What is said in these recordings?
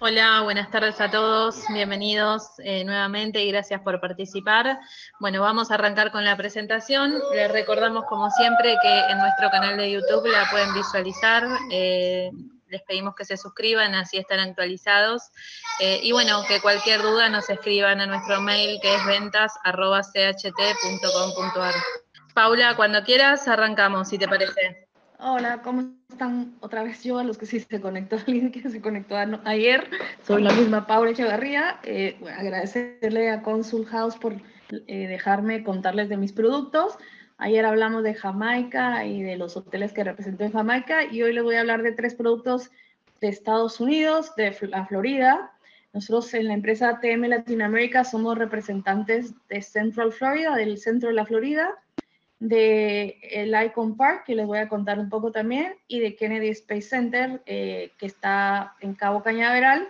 Hola, buenas tardes a todos, bienvenidos eh, nuevamente y gracias por participar. Bueno, vamos a arrancar con la presentación. Les recordamos como siempre que en nuestro canal de YouTube la pueden visualizar. Eh, les pedimos que se suscriban, así están actualizados. Eh, y bueno, que cualquier duda nos escriban a nuestro mail que es ventas.cht.com.ar. Paula, cuando quieras, arrancamos, si te parece. Hola, ¿cómo están? Otra vez yo, a los que sí se conectó, alguien que se conectó ayer. Soy la misma Paula Echevarría. Eh, agradecerle a Consul House por eh, dejarme contarles de mis productos. Ayer hablamos de Jamaica y de los hoteles que represento en Jamaica y hoy les voy a hablar de tres productos de Estados Unidos, de la Florida. Nosotros en la empresa TM Latinoamérica somos representantes de Central Florida, del centro de la Florida de el Icon Park, que les voy a contar un poco también, y de Kennedy Space Center, eh, que está en Cabo Cañaveral.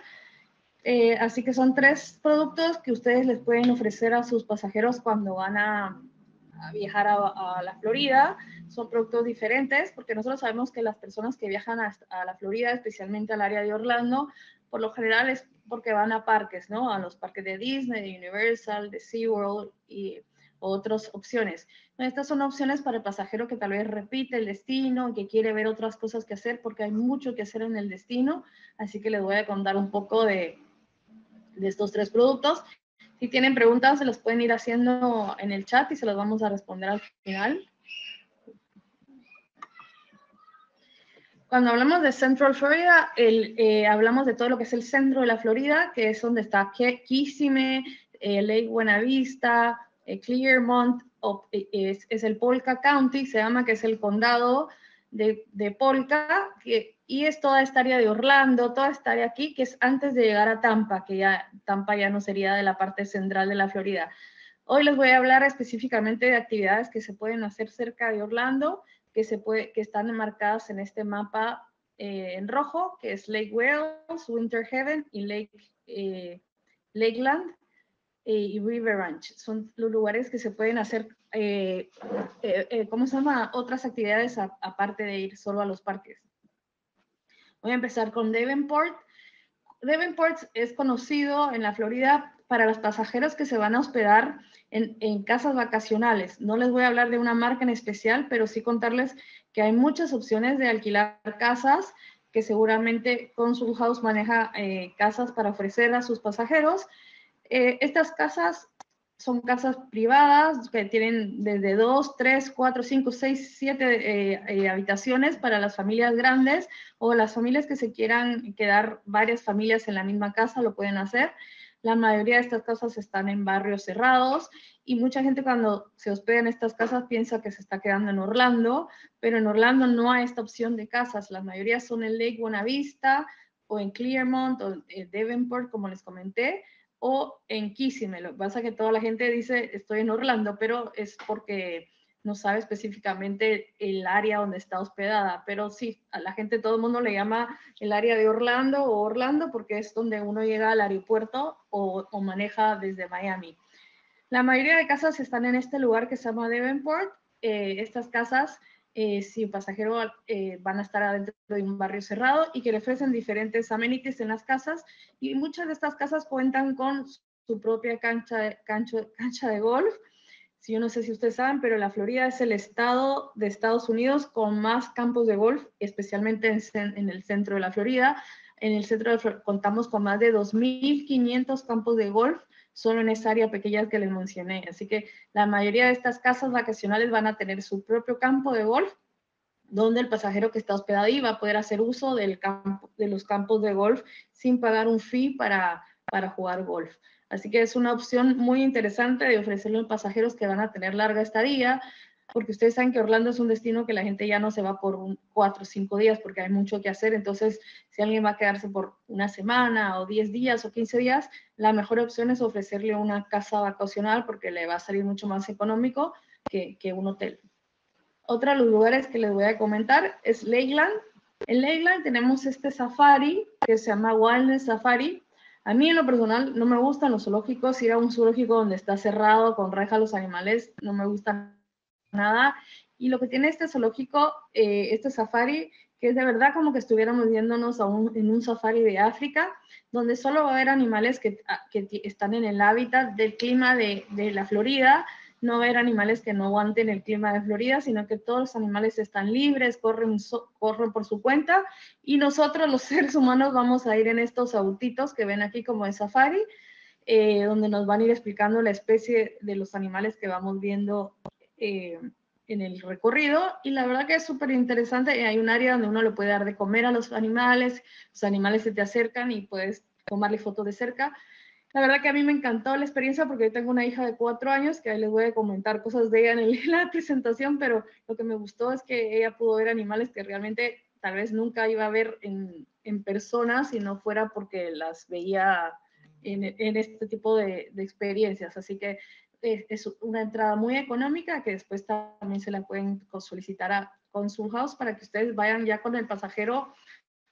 Eh, así que son tres productos que ustedes les pueden ofrecer a sus pasajeros cuando van a, viajar a, la Florida. Son productos diferentes porque nosotros sabemos que las personas que viajan a, a, la Florida, especialmente al área de Orlando, por lo general es porque van a parques, ¿no? A los parques de Disney, de Universal, de SeaWorld y otras opciones. Estas son opciones para el pasajero que tal vez repite el destino, que quiere ver otras cosas que hacer, porque hay mucho que hacer en el destino. Así que les voy a contar un poco de, de estos tres productos. Si tienen preguntas, se las pueden ir haciendo en el chat y se las vamos a responder al final. Cuando hablamos de Central Florida, el, eh, hablamos de todo lo que es el centro de la Florida, que es donde está Kissimmee, eh, Lake Buenavista, eh, Clearmont eh, es, el Polka County, se llama que es el condado de, Polka, y es toda esta área de Orlando, toda esta área aquí, que es antes de llegar a Tampa, que ya Tampa ya no sería de la parte central de la Florida. Hoy les voy a hablar específicamente de actividades que se pueden hacer cerca de Orlando, que, se puede, que están enmarcadas en este mapa eh, en rojo, que es Lake Wales, Winter Haven y Lake, Lakeland. Eh, y River Ranch. Son los lugares que se pueden hacer, eh, eh, ¿cómo se llama? Otras actividades aparte de ir solo a los parques. Voy a empezar con Devonport. Devonport es conocido en la Florida para los pasajeros que se van a hospedar en, casas vacacionales. No les voy a hablar de una marca en especial, pero sí contarles que hay muchas opciones de alquilar casas, que seguramente Consul House maneja casas para ofrecer a sus pasajeros eh, estas casas son casas privadas que tienen desde 2, 3, 4, 5, 6, 7 habitaciones para las familias grandes o las familias que se quieran quedar varias familias en la misma casa lo pueden hacer. La mayoría de estas casas están en barrios cerrados y mucha gente cuando se hospeda en estas casas piensa que se está quedando en Orlando, pero en Orlando no hay esta opción de casas. La mayoría son en Lake Buenavista o en Clearmont o en Devonport, como les comenté o en Kissimmee. Lo que pasa es que toda la gente dice estoy en Orlando, pero es porque no sabe específicamente el área donde está hospedada. Pero sí, a la gente, todo el mundo le llama el área de Orlando o Orlando porque es donde uno llega al aeropuerto o, maneja desde Miami. La mayoría de casas están en este lugar que se llama Devonport. Eh, estas casas eh, si el pasajero eh, van a estar adentro de un barrio cerrado y que le ofrecen diferentes amenities en las casas y muchas de estas casas cuentan con su propia cancha, cancha de golf. Si yo no sé si ustedes saben, pero la Florida es el estado de Estados Unidos con más campos de golf, especialmente en, en el centro de la Florida. En el centro de contamos con más de 2.500 campos de golf solo en esa área pequeña que les mencioné. Así que la mayoría de estas casas vacacionales van a tener su propio campo de golf, donde el pasajero que está hospedado ahí va a poder hacer uso del campo, de los campos de golf sin pagar un fee para, para jugar golf. Así que es una opción muy interesante de ofrecerle a los pasajeros que van a tener larga estadía, porque ustedes saben que Orlando es un destino que la gente ya no se va por un, cuatro o cinco días porque hay mucho que hacer. Entonces, si alguien va a quedarse por una semana o diez días o quince días, la mejor opción es ofrecerle una casa vacacional porque le va a salir mucho más económico que, que un hotel. Otro de los lugares que les voy a comentar es Lakeland. En Lakeland tenemos este safari que se llama Wilderness Safari. A mí en lo personal no me gustan los zoológicos, ir a un zoológico donde está cerrado, con reja los animales, no me gustan nada. Y lo que tiene este zoológico, eh, este safari, que es de verdad como que estuviéramos yéndonos a un, en un safari de África, donde solo va a haber animales que, ah, que están en el hábitat del clima de, de la Florida, no va a haber animales que no aguanten el clima de Florida, sino que todos los animales están libres, corren, corren por su cuenta, y nosotros los seres humanos vamos a ir en estos autitos que ven aquí como de safari, eh, donde nos van a ir explicando la especie de los animales que vamos viendo eh, en el recorrido y la verdad que es súper interesante. Hay un área donde uno le puede dar de comer a los animales, los animales se te acercan y puedes tomarle fotos de cerca. La verdad que a mí me encantó la experiencia porque yo tengo una hija de cuatro años que ahí les voy a comentar cosas de ella en, la presentación, pero lo que me gustó es que ella pudo ver animales que realmente tal vez nunca iba a ver en, en persona si no fuera porque las veía en, en este tipo de, experiencias. Así que es, una entrada muy económica que después también se la pueden solicitar a Consul House para que ustedes vayan ya con el pasajero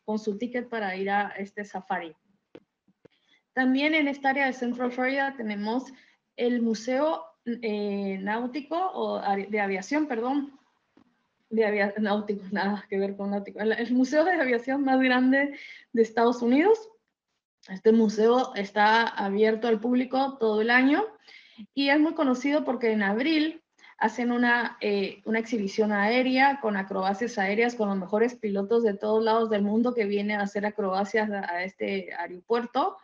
con su ticket para ir a este safari. También en esta área de Central Florida tenemos el Museo eh, Náutico, o de Aviación, perdón, de aviación náutico, nada que ver con náutico, el Museo de Aviación más grande de Estados Unidos. Este museo está abierto al público todo el año y es muy conocido porque en abril hacen una, eh, una exhibición aérea con acrobacias aéreas con los mejores pilotos de todos lados del mundo que vienen a hacer acrobacias a, este aeropuerto,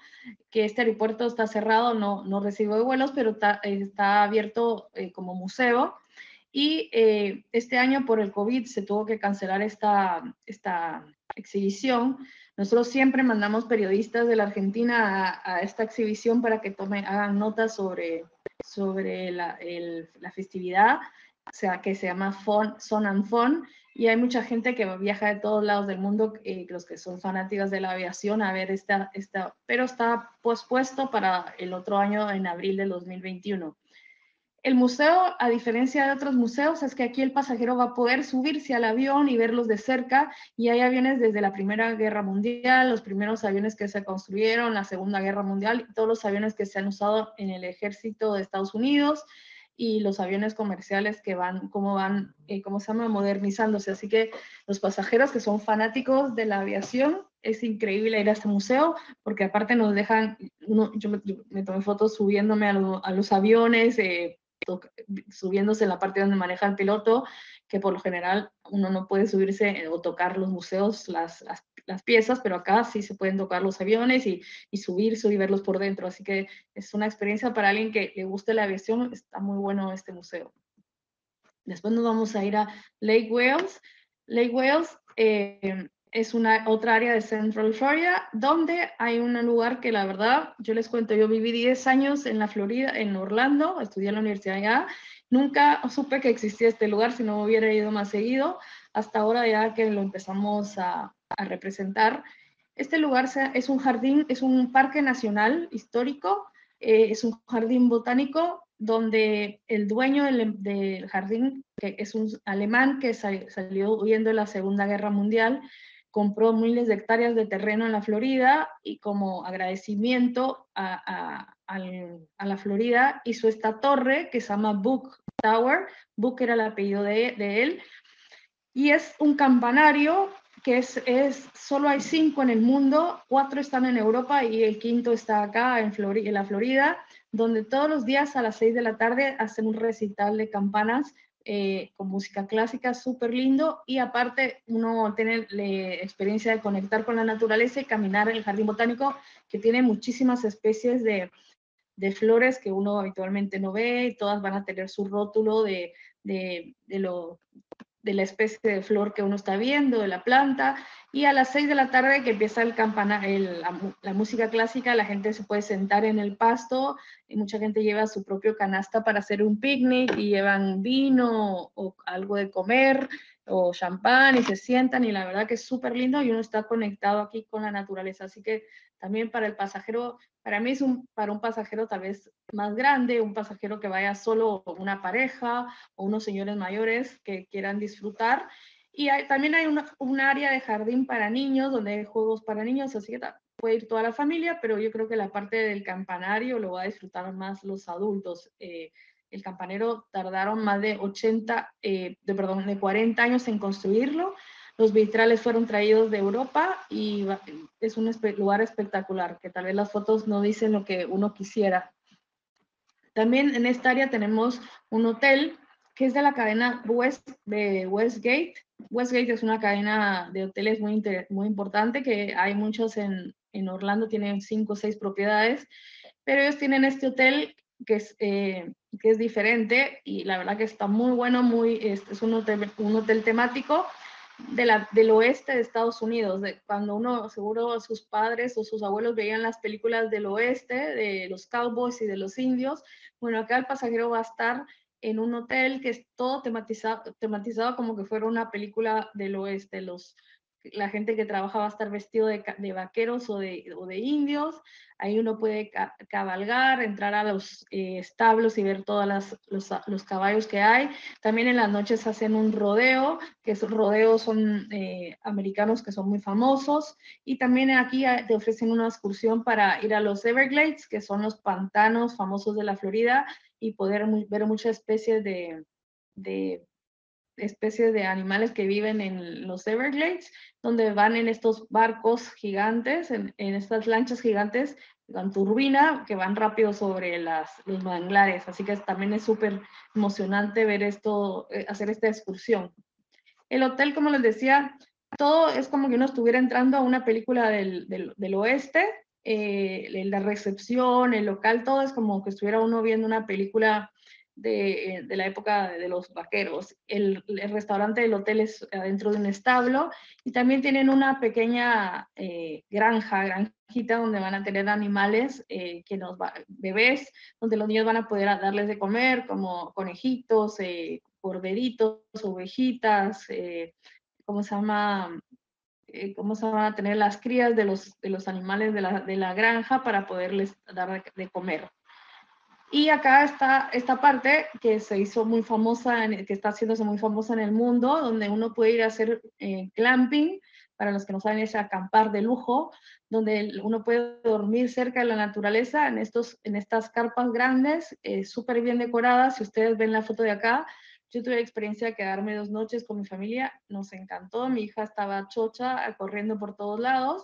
que este aeropuerto está cerrado, no, no recibe vuelos, pero está, está abierto eh, como museo. Y eh, este año por el COVID se tuvo que cancelar esta, esta exhibición. Nosotros siempre mandamos periodistas de la Argentina a, a esta exhibición para que tomen, hagan notas sobre sobre la, la festividad, o sea, que se llama Fun, Son and Fun, y hay mucha gente que viaja de todos lados del mundo, eh, los que son fanáticos de la aviación, a ver esta, esta, pero está pospuesto para el otro año, en abril del 2021. El museo, a diferencia de otros museos, es que aquí el pasajero va a poder subirse al avión y verlos de cerca, y hay aviones desde la Primera Guerra Mundial, los primeros aviones que se construyeron, la Segunda Guerra Mundial, todos los aviones que se han usado en el ejército de Estados Unidos, y los aviones comerciales que van, como van, eh, ¿cómo se llama?, modernizándose. Así que los pasajeros que son fanáticos de la aviación, es increíble ir a este museo, porque aparte nos dejan, yo, me, tomé fotos subiéndome a, los aviones, eh, subiéndose en la parte donde maneja el piloto, que por lo general uno no puede subirse o tocar los museos, las, las, las piezas, pero acá sí se pueden tocar los aviones y, y subirse y verlos por dentro. Así que es una experiencia para alguien que le guste la aviación, está muy bueno este museo. Después nos vamos a ir a Lake Wales. Lake Wales eh, es una otra área de Central Florida donde hay un lugar que la verdad, yo les cuento, yo viví 10 años en la Florida, en Orlando, estudié en la universidad allá, nunca supe que existía este lugar si no hubiera ido más seguido, hasta ahora ya que lo empezamos a, a representar. Este lugar es un jardín, es un parque nacional histórico, eh, es un jardín botánico donde el dueño del, del, jardín, que es un alemán que salió huyendo de la Segunda Guerra Mundial, compró miles de hectáreas de terreno en la Florida y como agradecimiento a, la Florida hizo esta torre que se llama Book Tower, Book era el apellido de, él, y es un campanario que es, es, solo hay cinco en el mundo, cuatro están en Europa y el quinto está acá en, Florida, en la Florida, donde todos los días a las seis de la tarde hacen un recital de campanas eh, con música clásica, súper lindo, y aparte uno tiene la experiencia de conectar con la naturaleza y caminar en el jardín botánico, que tiene muchísimas especies de, de flores que uno habitualmente no ve, y todas van a tener su rótulo de, de, de lo de la especie de flor que uno está viendo, de la planta, y a las 6 de la tarde que empieza el campana, el, la, la, música clásica, la gente se puede sentar en el pasto, y mucha gente lleva su propio canasta para hacer un picnic, y llevan vino o algo de comer, o champán, y se sientan, y la verdad que es súper lindo, y uno está conectado aquí con la naturaleza, así que también para el pasajero, para mí es un, para un pasajero tal vez más grande, un pasajero que vaya solo una pareja o unos señores mayores que quieran disfrutar. Y hay, también hay una, un área de jardín para niños, donde hay juegos para niños, así que puede ir toda la familia, pero yo creo que la parte del campanario lo va a disfrutar más los adultos. Eh, el campanero tardaron más de 80, eh, de, perdón, de 40 años en construirlo, Los vitrales fueron traídos de Europa y es un lugar espectacular, que tal vez las fotos no dicen lo que uno quisiera. También en esta área tenemos un hotel que es de la cadena West, de Westgate. Westgate es una cadena de hoteles muy, muy importante, que hay muchos en, en Orlando, tienen cinco o seis propiedades, pero ellos tienen este hotel que es, eh, que es diferente y la verdad que está muy bueno, muy, es, es un, hotel, un hotel temático de la, del oeste de Estados Unidos, de cuando uno, seguro sus padres o sus abuelos veían las películas del oeste, de los cowboys y de los indios, bueno, acá el pasajero va a estar en un hotel que es todo tematizado, tematizado como que fuera una película del oeste, los, la gente que trabaja va a estar vestido de, vaqueros o de, de, indios, ahí uno puede cabalgar, entrar a los eh, establos y ver todos los, los, caballos que hay. También en las noches hacen un rodeo, que esos rodeos son eh, americanos que son muy famosos, y también aquí ah, te ofrecen una excursión para ir a los Everglades, que son los pantanos famosos de la Florida, y poder ver muchas especies de especies de animales que viven en los Everglades, donde van en estos barcos gigantes, en, estas lanchas gigantes con turbina que van rápido sobre las, los manglares. Así que también es súper emocionante ver esto, eh, hacer esta excursión. El hotel, como les decía, todo es como que uno estuviera entrando a una película del, del, del oeste. Eh, la recepción, el local, todo es como que estuviera uno viendo una película de, eh, de, la época de los vaqueros. El, restaurante del hotel es adentro de un establo y también tienen una pequeña eh, granja, granjita donde van a tener animales, eh, que nos bebés, donde los niños van a poder darles de comer, como conejitos, corderitos, ovejitas, ¿cómo se llama? cómo se van a tener las crías de los, de los animales de la, de la granja para poderles dar de comer. Y acá está esta parte que se hizo muy famosa, que está haciéndose muy famosa en el mundo, donde uno puede ir a hacer eh, para los que no saben es acampar de lujo, donde uno puede dormir cerca de la naturaleza en, estos, en estas carpas grandes, eh, súper bien decoradas. Si ustedes ven la foto de acá, yo tuve la experiencia de quedarme dos noches con mi familia, nos encantó, mi hija estaba chocha, corriendo por todos lados,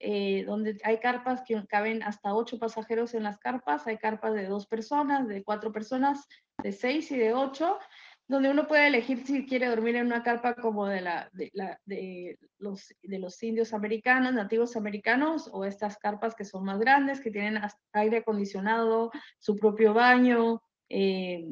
eh, donde hay carpas que caben hasta ocho pasajeros en las carpas, hay carpas de dos personas, de cuatro personas, de seis y de ocho, donde uno puede elegir si quiere dormir en una carpa como de, la, de, los, de los indios americanos, nativos americanos, o estas carpas que son más grandes, que tienen aire acondicionado, su propio baño, eh,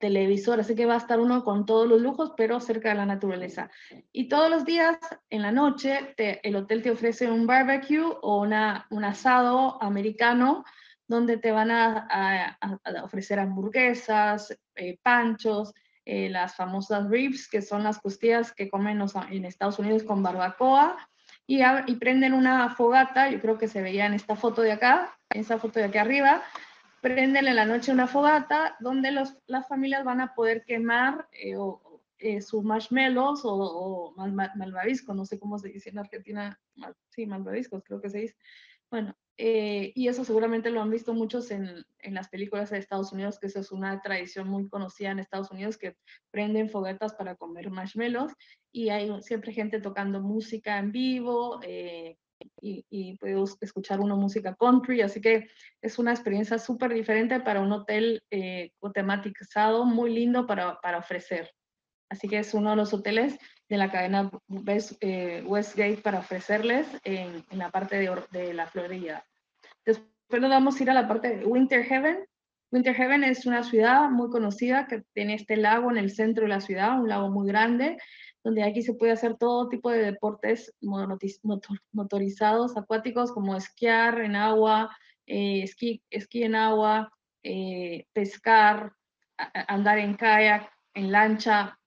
televisor, así que va a estar uno con todos los lujos, pero cerca de la naturaleza. Y todos los días, en la noche, el hotel te ofrece un barbecue o una, un asado americano, donde te van a, ofrecer hamburguesas, eh, panchos, eh, las famosas ribs, que son las costillas que comen en Estados Unidos con barbacoa, y, y prenden una fogata, yo creo que se veía en esta foto de acá, en esa foto de aquí arriba, prenden en la noche una fogata donde los, las familias van a poder quemar eh, eh, sus marshmallows o, o malvaviscos, no sé cómo se dice en Argentina, sí, malvaviscos creo que se dice. Bueno, eh, y eso seguramente lo han visto muchos en, en, las películas de Estados Unidos, que eso es una tradición muy conocida en Estados Unidos, que prenden fogatas para comer marshmallows y hay siempre gente tocando música en vivo, y, y escuchar una música country, así que es una experiencia súper diferente para un hotel eh, tematizado, muy lindo para, para, ofrecer. Así que es uno de los hoteles de la cadena eh, Westgate para ofrecerles en, en la parte de, de, la Florida. Después nos vamos a ir a la parte de Winter Heaven. Winter Heaven es una ciudad muy conocida que tiene este lago en el centro de la ciudad, un lago muy grande, donde aquí se puede hacer todo tipo de deportes motorizados, acuáticos, como esquiar en agua, eh, esquí, esquí, en agua, eh, pescar, andar en kayak, en lancha.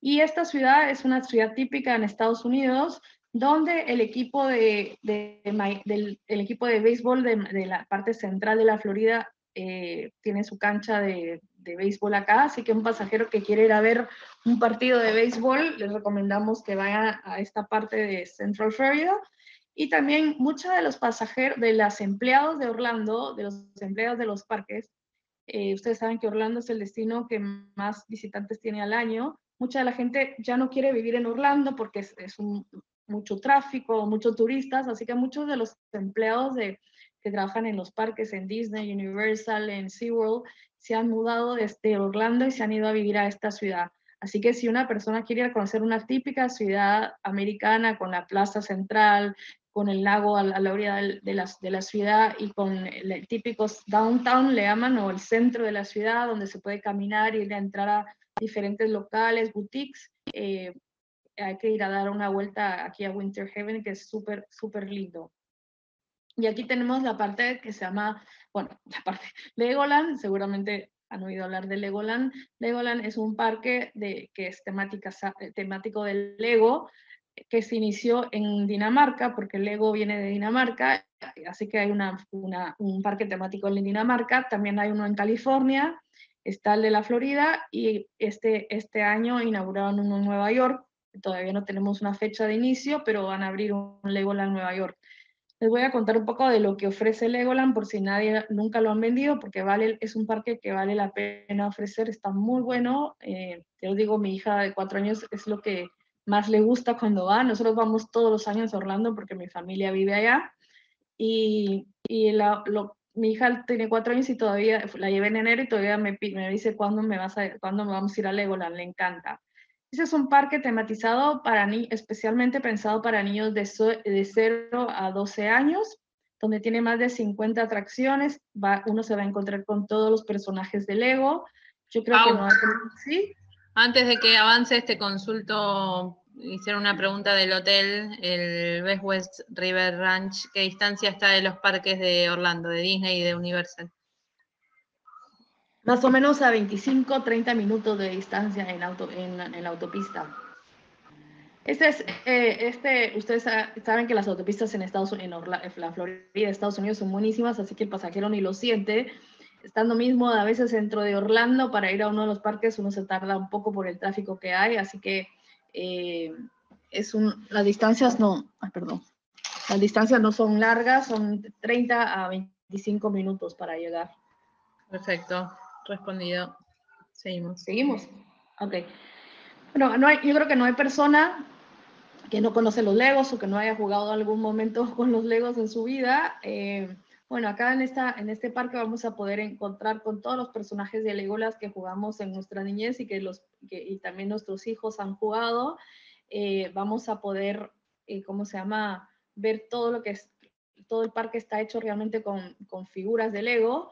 Y esta ciudad es una ciudad típica en Estados Unidos, donde el equipo de, del, el equipo de béisbol de, la parte central de la Florida eh, tiene su cancha de, de béisbol acá, así que un pasajero que quiere ir a ver un partido de béisbol, les recomendamos que vaya a esta parte de Central Florida. Y también muchos de los pasajeros, de los empleados de Orlando, de los empleados de los parques, eh, ustedes saben que Orlando es el destino que más visitantes tiene al año, mucha de la gente ya no quiere vivir en Orlando porque es, mucho tráfico, muchos turistas, así que muchos de los empleados de, trabajan en los parques, en Disney, Universal, en SeaWorld, se han mudado desde Orlando y se han ido a vivir a esta ciudad. Así que si una persona quiere ir a conocer una típica ciudad americana con la plaza central, con el lago a la orilla de la, ciudad y con el típico downtown, le llaman, o el centro de la ciudad, donde se puede caminar y entrar a diferentes locales, boutiques, eh, hay que ir a dar una vuelta aquí a Winter Haven, que es súper, súper lindo. Y aquí tenemos la parte que se llama, bueno, la parte Legoland, seguramente han oído hablar de Legoland. Legoland es un parque de, que es temática, eh, temático del Lego, que se inició en Dinamarca, porque Lego viene de Dinamarca, así que hay una, un parque temático en Dinamarca, también hay uno en California, está el de la Florida, y este, este año inauguraron uno en Nueva York, todavía no tenemos una fecha de inicio, pero van a abrir un Legoland Nueva York. Les voy a contar un poco de lo que ofrece Legoland por si nadie nunca lo han vendido, porque vale, es un parque que vale la pena ofrecer, está muy bueno. Eh, te lo digo, mi hija de cuatro años es lo que más le gusta cuando va. Nosotros vamos todos los años a Orlando porque mi familia vive allá. Y, y la, mi hija tiene cuatro años y todavía la llevé en enero y todavía me, me dice cuándo me, vas a, cuándo vamos a ir a Legoland, le encanta. Ese es un parque tematizado para especialmente pensado para niños de, de 0 a 12 años, donde tiene más de 50 atracciones. Va, uno se va a encontrar con todos los personajes de Lego. Yo creo que no ¿Sí? Antes de que avance este consulto, hicieron una pregunta del hotel, el Best West River Ranch. ¿Qué distancia está de los parques de Orlando, de Disney y de Universal? Más o menos a 25, 30 minutos de distancia en, auto, en, la autopista. Este es, eh, este, ustedes saben que las autopistas en Estados en la Florida, Estados Unidos son buenísimas, así que el pasajero ni lo siente. Estando mismo a veces dentro de Orlando para ir a uno de los parques, uno se tarda un poco por el tráfico que hay, así que eh, es un, las distancias no, perdón, las distancias no son largas, son 30 a 25 minutos para llegar. Perfecto. Respondido. Seguimos. Seguimos. Ok. Bueno, no hay, yo creo que no hay persona que no conoce los Legos o que no haya jugado algún momento con los Legos en su vida. Eh, bueno, acá en, esta, en este parque vamos a poder encontrar con todos los personajes de Legolas que jugamos en nuestra niñez y que, los, y también nuestros hijos han jugado. Eh, vamos a poder, eh, ¿cómo se llama? Ver todo lo que es, todo el parque está hecho realmente con, con figuras de Lego.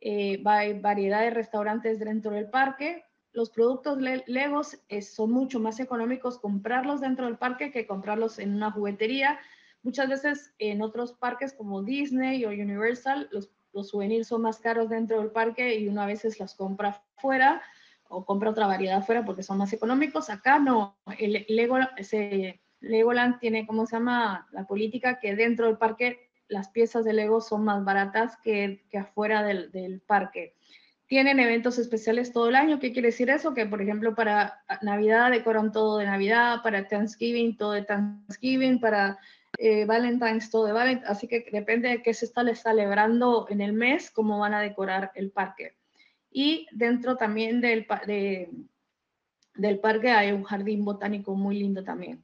Eh, hay variedad de restaurantes dentro del parque. Los productos Legos son mucho más económicos comprarlos dentro del parque que comprarlos en una juguetería. Muchas veces en otros parques como Disney o Universal, los, los souvenirs son más caros dentro del parque y uno a veces los compra fuera o compra otra variedad fuera porque son más económicos. Acá no, el Lego, ese, Legoland tiene, ¿cómo se llama? La política que dentro del parque las piezas de Lego son más baratas que, que afuera del, del, parque. Tienen eventos especiales todo el año. ¿Qué quiere decir eso? Que, por ejemplo, para Navidad decoran todo de Navidad, para Thanksgiving todo de Thanksgiving, para eh, Valentine's todo de Valentine's. Así que depende de qué se está celebrando en el mes, cómo van a decorar el parque. Y dentro también del, de, del parque hay un jardín botánico muy lindo también.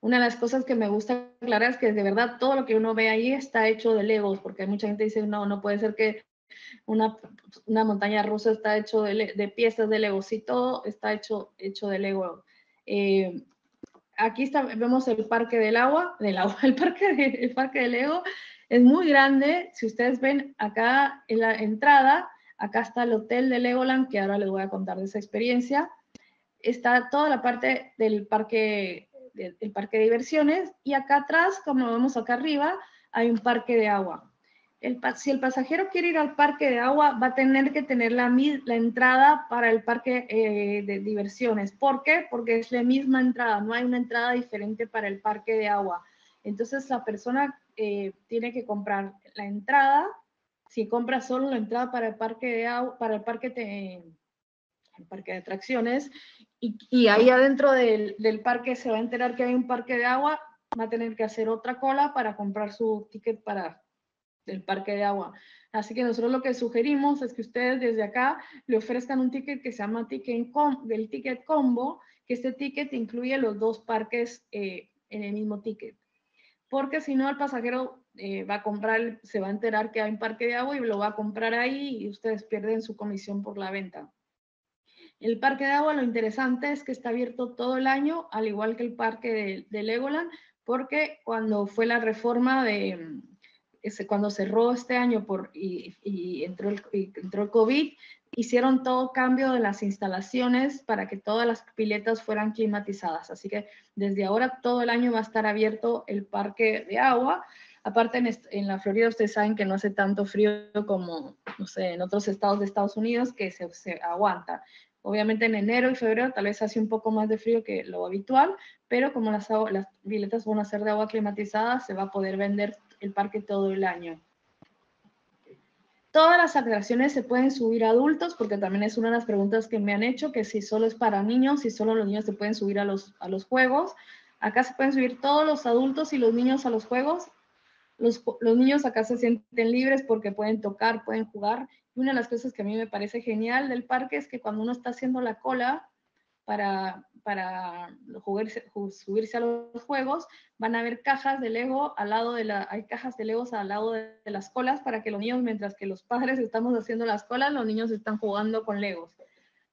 Una de las cosas que me gusta aclarar es que de verdad todo lo que uno ve ahí está hecho de legos, porque mucha gente dice, no, no puede ser que una, una montaña rusa está hecho de, de, piezas de legos, y todo está hecho, hecho de lego. Eh, aquí está, vemos el parque del agua, del agua, el parque, de, el parque de Lego, es muy grande, si ustedes ven acá en la entrada, acá está el hotel de Legoland, que ahora les voy a contar de esa experiencia, está toda la parte del parque el parque de diversiones y acá atrás, como vemos acá arriba, hay un parque de agua. El, si el pasajero quiere ir al parque de agua, va a tener que tener la, la entrada para el parque eh, de diversiones. ¿Por qué? Porque es la misma entrada, no hay una entrada diferente para el parque de agua. Entonces la persona eh, tiene que comprar la entrada. Si compra solo la entrada para el parque de agua, para el parque de, el parque de atracciones, y, ahí adentro del, del, parque se va a enterar que hay un parque de agua, va a tener que hacer otra cola para comprar su ticket para del parque de agua. Así que nosotros lo que sugerimos es que ustedes desde acá le ofrezcan un ticket que se llama ticket del ticket combo, que este ticket incluye los dos parques eh, en el mismo ticket. Porque si no, el pasajero eh, va a comprar, se va a enterar que hay un parque de agua y lo va a comprar ahí y ustedes pierden su comisión por la venta. El parque de agua, lo interesante es que está abierto todo el año, al igual que el parque de, Legoland, porque cuando fue la reforma de, cuando cerró este año por, y, entró, el, COVID, hicieron todo cambio de las instalaciones para que todas las piletas fueran climatizadas. Así que desde ahora todo el año va a estar abierto el parque de agua. Aparte, en, la Florida ustedes saben que no hace tanto frío como, no sé, en otros estados de Estados Unidos que se, se aguanta. Obviamente en enero y febrero tal vez hace un poco más de frío que lo habitual, pero como las, las van a ser de agua climatizada, se va a poder vender el parque todo el año. Todas las atracciones se pueden subir a adultos, porque también es una de las preguntas que me han hecho, que si solo es para niños, si solo los niños se pueden subir a los, a los juegos. Acá se pueden subir todos los adultos y los niños a los juegos. Los, los niños acá se sienten libres porque pueden tocar, pueden jugar. Una de las cosas que a mí me parece genial del parque es que cuando uno está haciendo la cola para, para subirse a los juegos, van a haber cajas de Lego al lado de la, hay cajas de Legos al lado de, las colas para que los niños, mientras que los padres estamos haciendo las colas, los niños están jugando con Legos.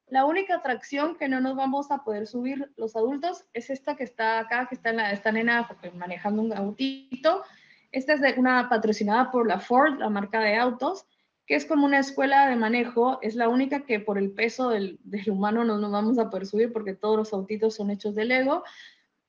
La única atracción que no nos vamos a poder subir los adultos es esta que está acá, que está en la, esta nena manejando un autito. Esta es de una patrocinada por la Ford, la marca de autos que es como una escuela de manejo, es la única que por el peso del, humano no nos vamos a poder subir porque todos los autitos son hechos de Lego,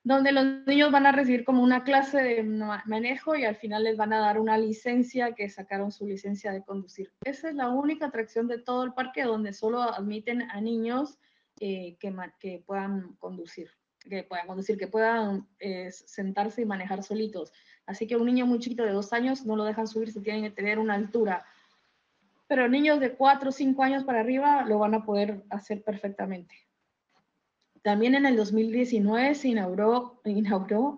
donde los niños van a recibir como una clase de manejo y al final les van a dar una licencia que sacaron su licencia de conducir. Esa es la única atracción de todo el parque donde solo admiten a niños eh, que, que, puedan conducir, que puedan conducir, que puedan eh, sentarse y manejar solitos. Así que un niño muy chiquito de dos años no lo dejan subir, se tienen que tener una altura pero niños de 4 o 5 años para arriba lo van a poder hacer perfectamente. También en el 2019 se inauguró,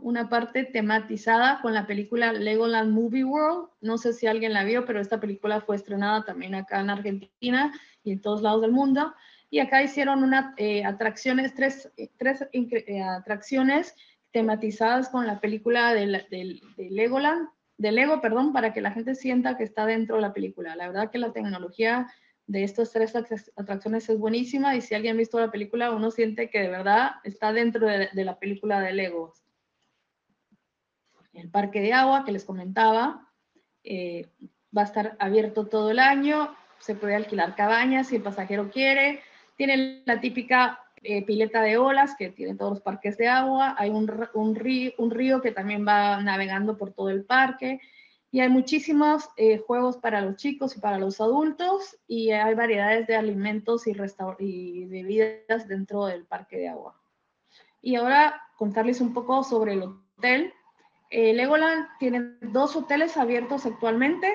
una parte tematizada con la película Legoland Movie World. No sé si alguien la vio, pero esta película fue estrenada también acá en Argentina y en todos lados del mundo. Y acá hicieron una, eh, atracciones, tres, tres eh, atracciones tematizadas con la película de, de Legoland, de Lego, perdón, para que la gente sienta que está dentro de la película. La verdad que la tecnología de estas tres atracciones es buenísima y si alguien ha visto la película, uno siente que de verdad está dentro de, la película de Lego. El parque de agua que les comentaba eh, va a estar abierto todo el año, se puede alquilar cabañas si el pasajero quiere, tiene la típica eh, pileta de olas que tiene todos los parques de agua, hay un, un, río, un, río, que también va navegando por todo el parque y hay muchísimos eh, juegos para los chicos y para los adultos y hay variedades de alimentos y, y bebidas dentro del parque de agua. Y ahora contarles un poco sobre el hotel. Eh, Legoland tiene dos hoteles abiertos actualmente.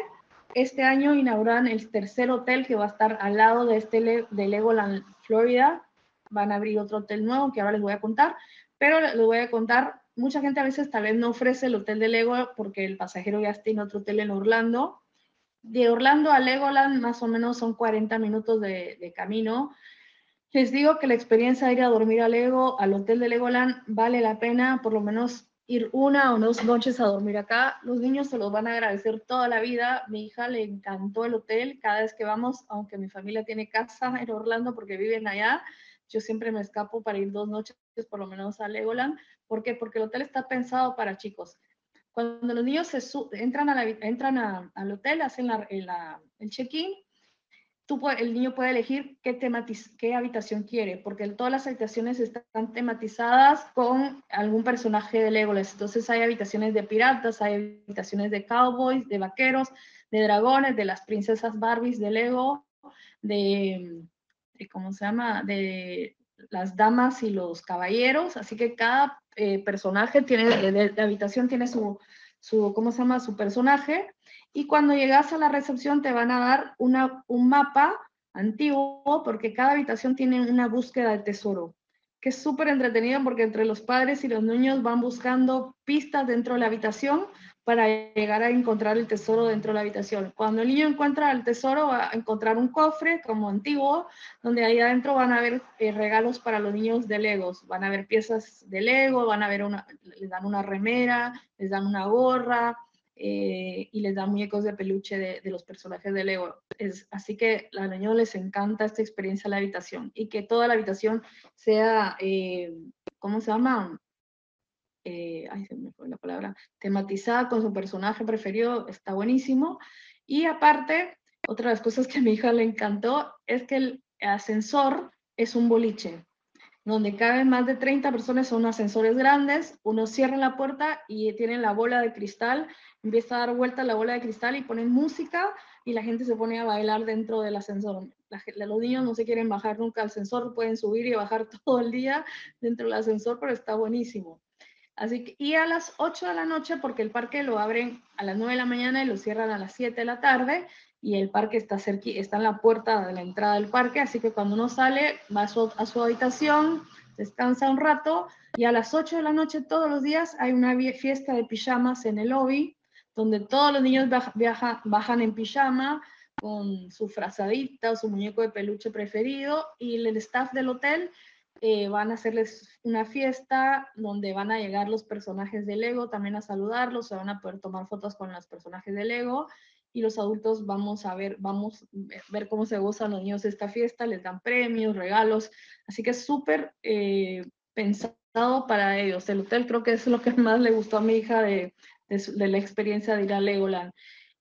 Este año inauguran el tercer hotel que va a estar al lado de este de Legoland Florida, van a abrir otro hotel nuevo que ahora les voy a contar, pero les voy a contar, mucha gente a veces tal vez no ofrece el hotel de Lego porque el pasajero ya está en otro hotel en Orlando. De Orlando a Legoland más o menos son 40 minutos de, de camino. Les digo que la experiencia de ir a dormir a Lego, al hotel de Legoland, vale la pena por lo menos ir una o dos noches a dormir acá. Los niños se los van a agradecer toda la vida. Mi hija le encantó el hotel cada vez que vamos, aunque mi familia tiene casa en Orlando porque viven allá. Yo siempre me escapo para ir dos noches por lo menos a Legoland. ¿Por qué? Porque el hotel está pensado para chicos. Cuando los niños se entran, a entran al hotel, hacen el check-in, el niño puede elegir qué, qué habitación quiere, porque todas las habitaciones están tematizadas con algún personaje de Legolas. Entonces hay habitaciones de piratas, hay habitaciones de cowboys, de vaqueros, de dragones, de las princesas Barbies de Lego, de ¿cómo se llama? De las damas y los caballeros, así que cada eh, personaje tiene, de, habitación tiene su, su, ¿cómo se llama? Su personaje, y cuando llegas a la recepción te van a dar una, un mapa antiguo, porque cada habitación tiene una búsqueda de tesoro. que es súper entretenido porque entre los padres y los niños van buscando pistas dentro de la habitación para llegar a encontrar el tesoro dentro de la habitación. Cuando el niño encuentra el tesoro, va a encontrar un cofre como antiguo, donde ahí adentro van a haber eh, regalos para los niños de Legos. Van a haber piezas de Lego, van a ver una, les dan una remera, les dan una gorra, eh, y les dan muñecos de peluche de, de los personajes de Lego. Es, así que a los niños les encanta esta experiencia en la habitación y que toda la habitación sea, eh, ¿cómo se llama? Eh, ay, se me fue la palabra, tematizada con su personaje preferido, está buenísimo. Y aparte, otra de las cosas que a mi hija le encantó es que el ascensor es un boliche donde caben más de 30 personas, son ascensores grandes, uno cierra la puerta y tienen la bola de cristal, empieza a dar vuelta la bola de cristal y ponen música y la gente se pone a bailar dentro del ascensor. los niños no se quieren bajar nunca al ascensor, pueden subir y bajar todo el día dentro del ascensor, pero está buenísimo. Así que, y a las 8 de la noche, porque el parque lo abren a las 9 de la mañana y lo cierran a las 7 de la tarde, y el parque está, cerqui, está en la puerta de la entrada del parque, así que cuando uno sale, va a su, a su habitación, descansa un rato, y a las 8 de la noche todos los días hay una fiesta de pijamas en el lobby, donde todos los niños viajan, bajan en pijama, con su frazadita o su muñeco de peluche preferido, y el staff del hotel eh, van a hacerles una fiesta donde van a llegar los personajes de Lego también a saludarlos, se van a poder tomar fotos con los personajes de Lego y los adultos vamos a ver, vamos ver cómo se gozan los niños esta fiesta, les dan premios, regalos, así que es súper eh, pensado para ellos. El hotel creo que es lo que más le gustó a mi hija de, de, la experiencia de ir a Legoland.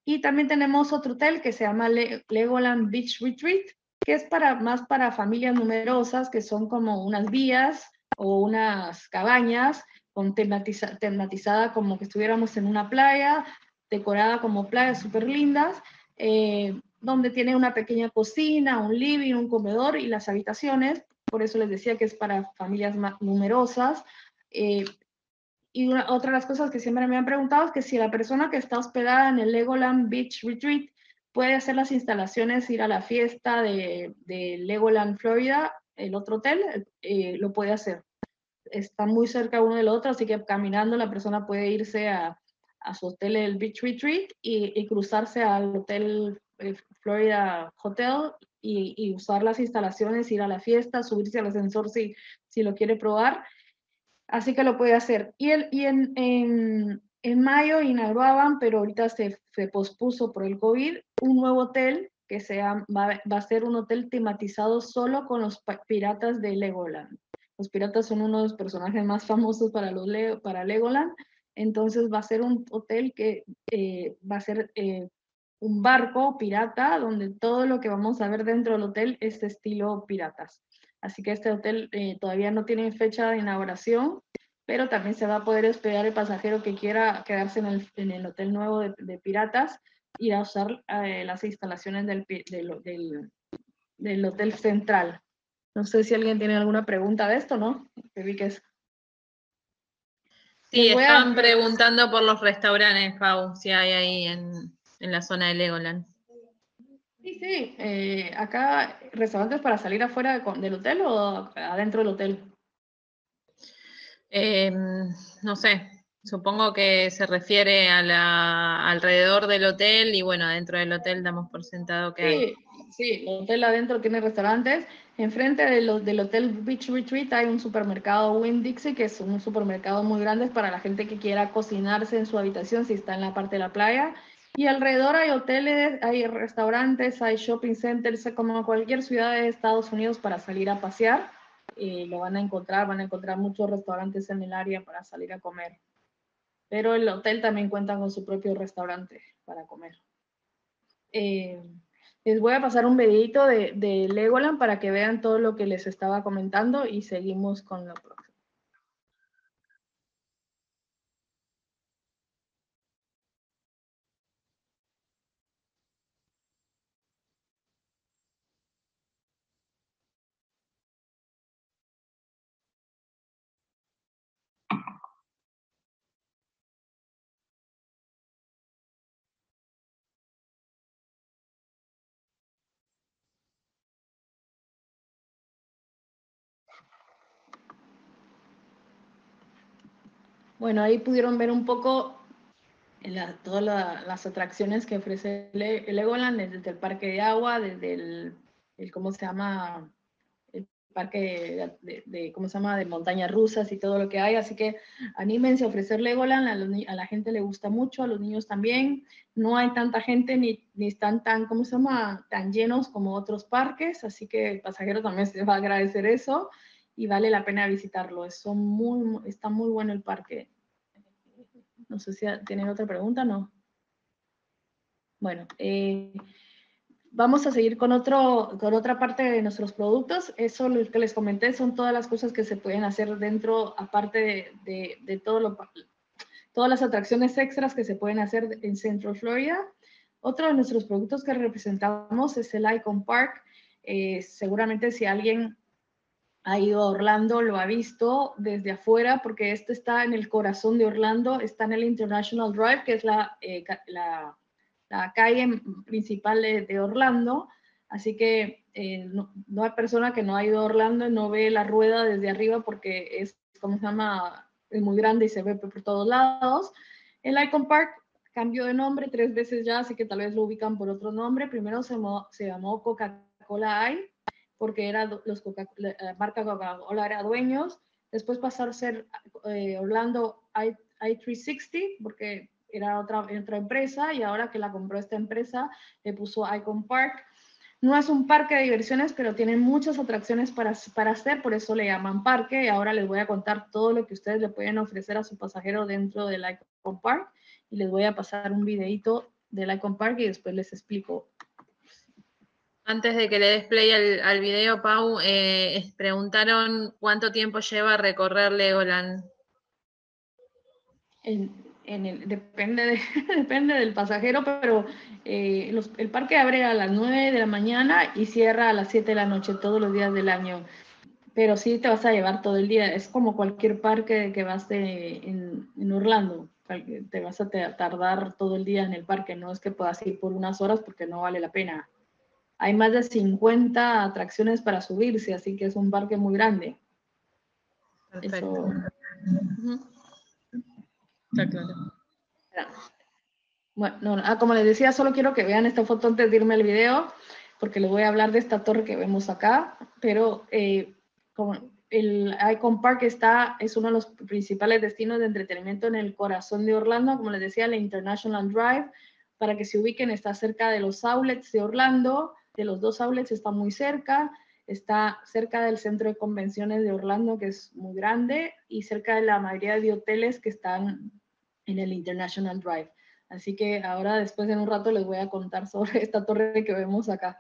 Y también tenemos otro hotel que se llama Legoland Beach Retreat, que es para, más para familias numerosas, que son como unas vías o unas cabañas con tematiza, tematizada como que estuviéramos en una playa, decorada como playas súper lindas, eh, donde tiene una pequeña cocina, un living, un comedor y las habitaciones. Por eso les decía que es para familias más numerosas. Eh, y otra de las cosas que siempre me han preguntado es que si la persona que está hospedada en el Legoland Beach Retreat puede hacer las instalaciones, ir a la fiesta de, Legoland Florida, el otro hotel, eh, lo puede hacer. Está muy cerca uno del otro, así que caminando la persona puede irse a, su hotel, el Beach Retreat, y, cruzarse al hotel eh, Florida Hotel y, usar las instalaciones, ir a la fiesta, subirse al ascensor si, si lo quiere probar. Así que lo puede hacer. Y, el, y en, en, en mayo inauguraban, pero ahorita se, se, pospuso por el COVID, un nuevo hotel que sea, va, a ser un hotel tematizado solo con los piratas de Legoland. Los piratas son uno de los personajes más famosos para, los para Legoland entonces va a ser un hotel que eh, va a ser eh, un barco pirata donde todo lo que vamos a ver dentro del hotel es de estilo piratas. Así que este hotel eh, todavía no tiene fecha de inauguración, pero también se va a poder hospedar el pasajero que quiera quedarse en el, en el hotel nuevo de, de, piratas y a usar las instalaciones del, del, del, hotel central. No sé si alguien tiene alguna pregunta de esto, ¿no? Que vi que es Sí, estaban preguntando por los restaurantes, Pau, si hay ahí en, la zona de Legoland. Sí, sí. Eh, acá, ¿restaurantes para salir afuera del hotel o adentro del hotel? Em, no sé, supongo que se refiere a alrededor del hotel y bueno, adentro del hotel damos por sentado que. Sí, el hotel adentro tiene restaurantes. Enfrente de del Hotel Beach Retreat hay un supermercado Winn-Dixie, que es un supermercado muy grande para la gente que quiera cocinarse en su habitación si está en la parte de la playa. Y alrededor hay hoteles, hay restaurantes, hay shopping centers, como cualquier ciudad de Estados Unidos para salir a pasear. Eh, lo van a encontrar, van a encontrar muchos restaurantes en el área para salir a comer. Pero el hotel también cuenta con su propio restaurante para comer. Eh, les voy a pasar un videito de, de Legoland para que vean todo lo que les estaba comentando y seguimos con la próxima. Bueno, ahí pudieron ver un poco todas las atracciones que ofrece el Legoland, desde el parque de agua, desde el, el ¿cómo se llama? parque de, ¿cómo se llama?, de montañas rusas y todo lo que hay, así que anímense a ofrecer Legoland, a, la gente le gusta mucho, a los niños también, no hay tanta gente ni, ni están tan, ¿cómo se llama?, tan llenos como otros parques, así que el pasajero también se va a agradecer eso y vale la pena visitarlo, es muy, está muy bueno el parque. No sé si tienen otra pregunta, ¿no? Bueno, eh, Vamos a seguir con, otro, con otra parte de nuestros productos. Eso lo que les comenté son todas las cosas que se pueden hacer dentro, aparte de, de, todo lo, todas las atracciones extras que se pueden hacer en Central Florida. Otro de nuestros productos que representamos es el Icon Park. Eh, seguramente si alguien ha ido a Orlando lo ha visto desde afuera porque este está en el corazón de Orlando, está en el International Drive, que es la, eh, la la calle principal de, Orlando, así que eh, no, hay persona que no ha ido a Orlando y no ve la rueda desde arriba porque es, como se llama? Es muy grande y se ve por todos lados. El Icon Park cambió de nombre tres veces ya, así que tal vez lo ubican por otro nombre. Primero se, se llamó Coca-Cola I, porque era los Coca la marca Coca-Cola era dueños. Después pasó a ser eh, Orlando I, I360, porque era otra, otra empresa y ahora que la compró esta empresa le puso Icon Park. No es un parque de diversiones, pero tiene muchas atracciones para, para hacer, por eso le llaman parque. Y ahora les voy a contar todo lo que ustedes le pueden ofrecer a su pasajero dentro del Icon Park. Y les voy a pasar un videito del Icon Park y después les explico. Antes de que le des play al, video, Pau, eh, preguntaron cuánto tiempo lleva recorrer Legoland. En, depende, depende del pasajero, pero eh, el parque abre a las 9 de la mañana y cierra a las 7 de la noche todos los días del año. Pero sí te vas a llevar todo el día. Es como cualquier parque que vas en, en, Orlando. Te vas a tardar todo el día en el parque. No es que puedas ir por unas horas porque no vale la pena. Hay más de 50 atracciones para subirse, así que es un parque muy grande. Perfecto. Bueno, ah, como les decía, solo quiero que vean esta foto antes de irme al video, porque les voy a hablar de esta torre que vemos acá, pero eh, como el Icon Park está, es uno de los principales destinos de entretenimiento en el corazón de Orlando, como les decía, la International Drive, para que se ubiquen, está cerca de los outlets de Orlando, de los dos outlets está muy cerca, Está cerca del centro de convenciones de Orlando, que es muy grande, y cerca de la mayoría de hoteles que están en el International Drive. Así que ahora, después de un rato, les voy a contar sobre esta torre que vemos acá.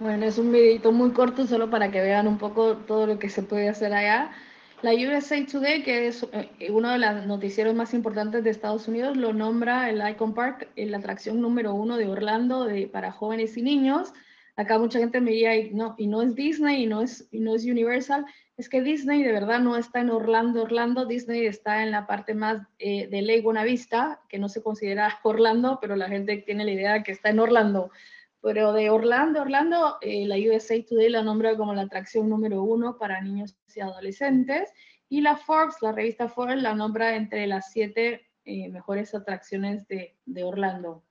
Bueno, es un videito muy corto solo para que vean un poco todo lo que se puede hacer allá. La USA Today, que es eh, uno de los noticieros más importantes de Estados Unidos, lo nombra el Icon Park en la atracción número uno de Orlando de, para jóvenes y niños. Acá mucha gente me diría, y no, y no es Disney y no es, y no es Universal. Es que Disney de verdad no está en Orlando, Orlando. Disney está en la parte más eh, de Lake Buena que no se considera Orlando, pero la gente tiene la idea de que está en Orlando. Pero de Orlando, Orlando, eh, la USA Today la nombra como la atracción número uno para niños y adolescentes. Y la Forbes, la revista Forbes, la nombra entre las siete eh, mejores atracciones de, de Orlando.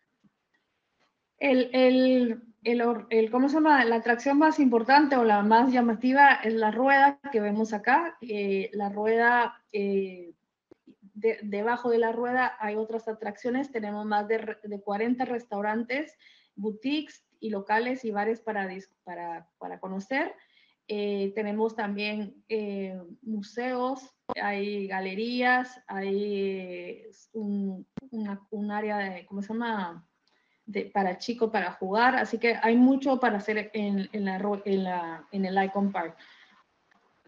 El, el, el, ¿cómo se llama? La atracción más importante o la más llamativa es la rueda que vemos acá. Eh, la rueda, debajo de la rueda hay otras atracciones. Tenemos más de, de 40 restaurantes boutiques y locales y bares para, para, para conocer. Eh, tenemos también eh, museos, hay galerías, hay un, un, área de, ¿cómo se llama? para chicos para jugar, así que hay mucho para hacer en, en, la, en, el Icon Park.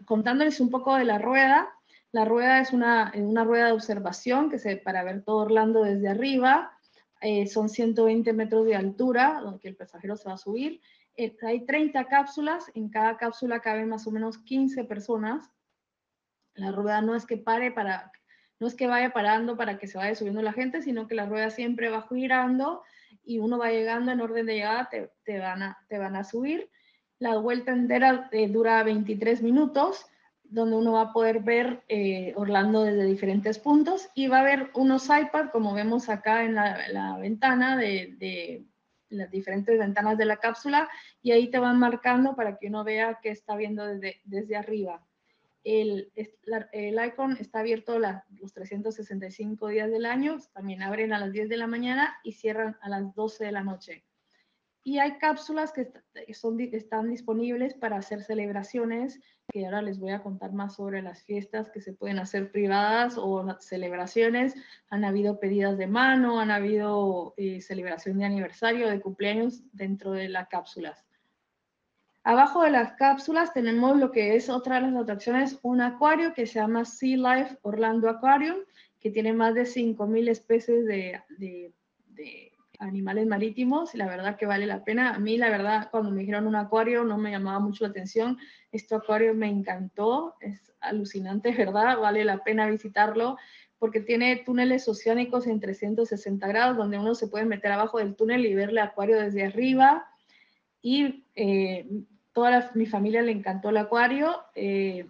Contándoles un poco de la rueda, la rueda es una, una rueda de observación que se, para ver todo Orlando desde arriba, eh, son 120 metros de altura, donde el pasajero se va a subir. Eh, hay 30 cápsulas, en cada cápsula caben más o menos 15 personas. La rueda no es que pare para, no es que vaya parando para que se vaya subiendo la gente, sino que la rueda siempre va girando y uno va llegando en orden de llegada, te, te van, a, te van a subir. La vuelta entera eh, dura 23 minutos, donde uno va a poder ver eh, Orlando desde diferentes puntos y va a haber unos iPad, como vemos acá en la, ventana de, las diferentes ventanas de la cápsula, y ahí te van marcando para que uno vea qué está viendo desde, desde arriba. El, el icon está abierto los 365 días del año, también abren a las 10 de la mañana y cierran a las 12 de la noche. Y hay cápsulas que son, están disponibles para hacer celebraciones, que ahora les voy a contar más sobre las fiestas que se pueden hacer privadas o celebraciones. Han habido pedidas de mano, han habido eh, celebración de aniversario, de cumpleaños dentro de las cápsulas. Abajo de las cápsulas tenemos lo que es otra de las atracciones, un acuario que se llama Sea Life Orlando Aquarium, que tiene más de 5.000 especies de, de, de, animales marítimos la verdad que vale la pena. A mí la verdad cuando me dijeron un acuario no me llamaba mucho la atención. Este acuario me encantó, es alucinante, ¿verdad? Vale la pena visitarlo porque tiene túneles oceánicos en 360 grados donde uno se puede meter abajo del túnel y ver el acuario desde arriba y eh, toda mi familia le encantó el acuario. Eh,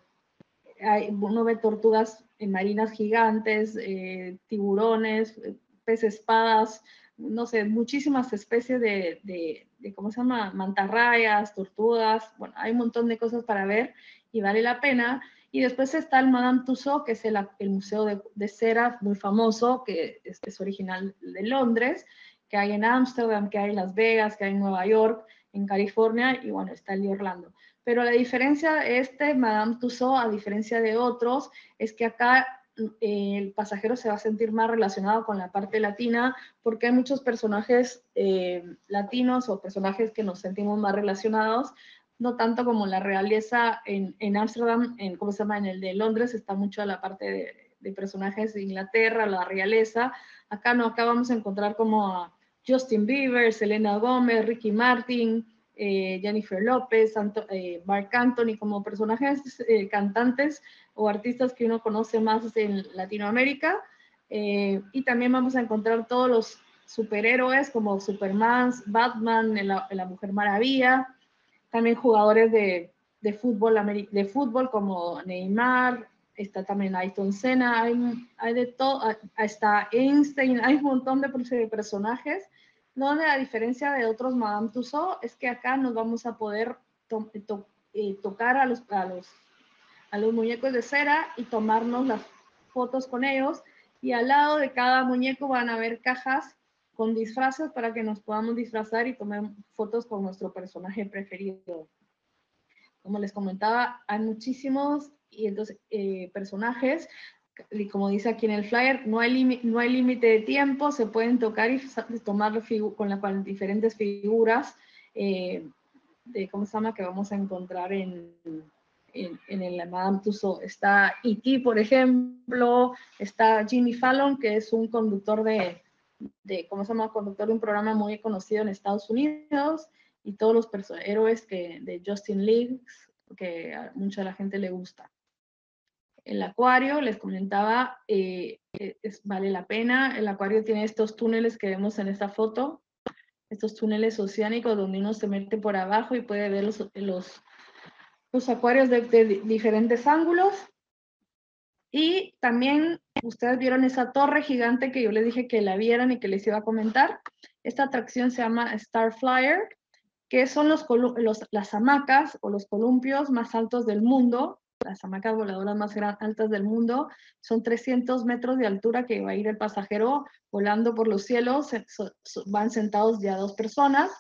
hay, uno ve tortugas marinas gigantes, eh, tiburones, peces espadas, no sé, muchísimas especies de, de, ¿cómo se llama? Mantarrayas, tortugas, bueno, hay un montón de cosas para ver y vale la pena. Y después está el Madame Tussauds, que es el, el museo de, de, cera muy famoso, que es, original de Londres, que hay en Ámsterdam, que hay en Las Vegas, que hay en Nueva York en California y bueno, está el de Orlando. Pero la diferencia de este Madame Tussauds, a diferencia de otros, es que acá el pasajero se va a sentir más relacionado con la parte latina porque hay muchos personajes eh, latinos o personajes que nos sentimos más relacionados, no tanto como la realeza en Ámsterdam, en, ¿cómo se llama? En el de Londres está mucho la parte de, de personajes de Inglaterra, la realeza. Acá no, acá vamos a encontrar como a Justin Bieber, Selena Gomez, Ricky Martin, eh, Jennifer López, eh, Mark Anthony, como personajes eh, cantantes o artistas que uno conoce más en Latinoamérica. y también vamos a encontrar todos los superhéroes como Superman, Batman, la, la Mujer Maravilla, también jugadores de, de, fútbol, de fútbol como Neymar, está también Ayrton Senna, hay, de todo, está Einstein, hay un montón de personajes, donde la diferencia de otros Madame Tussauds es que acá nos vamos a poder eh, tocar a los, a, los, a los muñecos de cera y tomarnos las fotos con ellos, y al lado de cada muñeco van a haber cajas con disfraces para que nos podamos disfrazar y tomar fotos con nuestro personaje preferido. Como les comentaba, hay muchísimos y entonces eh, personajes, como dice aquí en el flyer, no hay, límite de tiempo, se pueden tocar y tomar con, la, con diferentes figuras eh, de, ¿cómo se llama?, que vamos a encontrar en, el Madame Tussauds. Está E.T., por ejemplo, está Jimmy Fallon, que es un conductor de, ¿cómo se llama?, conductor de un programa muy conocido en Estados Unidos, y todos los héroes que, de Justin Leagues, que a mucha la gente le gusta. El acuario, les comentaba, eh, es, vale la pena. El acuario tiene estos túneles que vemos en esta foto, estos túneles oceánicos donde uno se mete por abajo y puede ver los, los, los acuarios de, de diferentes ángulos. Y también ustedes vieron esa torre gigante que yo les dije que la vieran y que les iba a comentar. Esta atracción se llama Star Flyer, que son los, los, las hamacas o los columpios más altos del mundo las hamacas voladoras más altas del mundo. Son 300 metros de altura que va a ir el pasajero volando por los cielos. van sentados ya dos personas.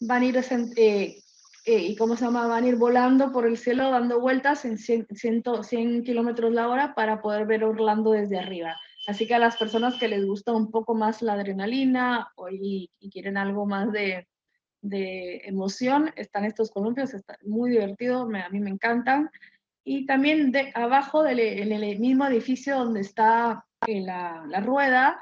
Van a ir, eh, eh, ¿y cómo se llama? Van a ir volando por el cielo dando vueltas en 100, 100, kilómetros la hora para poder ver Orlando desde arriba. Así que a las personas que les gusta un poco más la adrenalina y, quieren algo más de, emoción, están estos columpios, está muy divertido, a mí me encantan. Y también de, abajo del, en el mismo edificio donde está eh, la, la, rueda,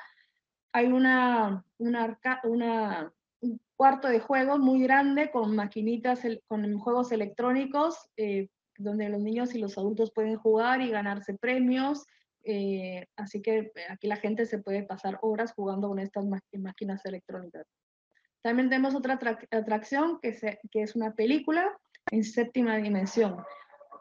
hay una, una, un cuarto de juegos muy grande con maquinitas, con juegos electrónicos, eh, donde los niños y los adultos pueden jugar y ganarse premios. Eh, así que aquí la gente se puede pasar horas jugando con estas máquinas electrónicas. También tenemos otra atracción que, que es una película en séptima dimensión.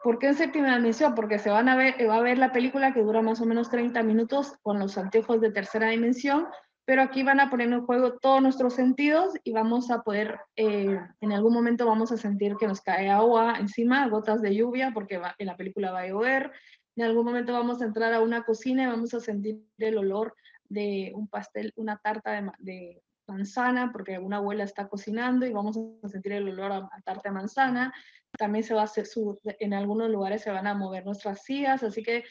¿Por qué en séptima dimensión? Porque se van a ver, va a ver la película que dura más o menos 30 minutos con los anteojos de tercera dimensión, pero aquí van a poner en juego todos nuestros sentidos y vamos a poder, eh, en algún momento vamos a sentir que nos cae agua encima, gotas de lluvia, porque en la película va a llover. En algún momento vamos a entrar a una cocina y vamos a sentir el olor de un pastel, una tarta de, manzana, porque una abuela está cocinando y vamos a sentir el olor a, tarta de manzana. También se va a hacer, su, en algunos lugares se van a mover nuestras sillas, así que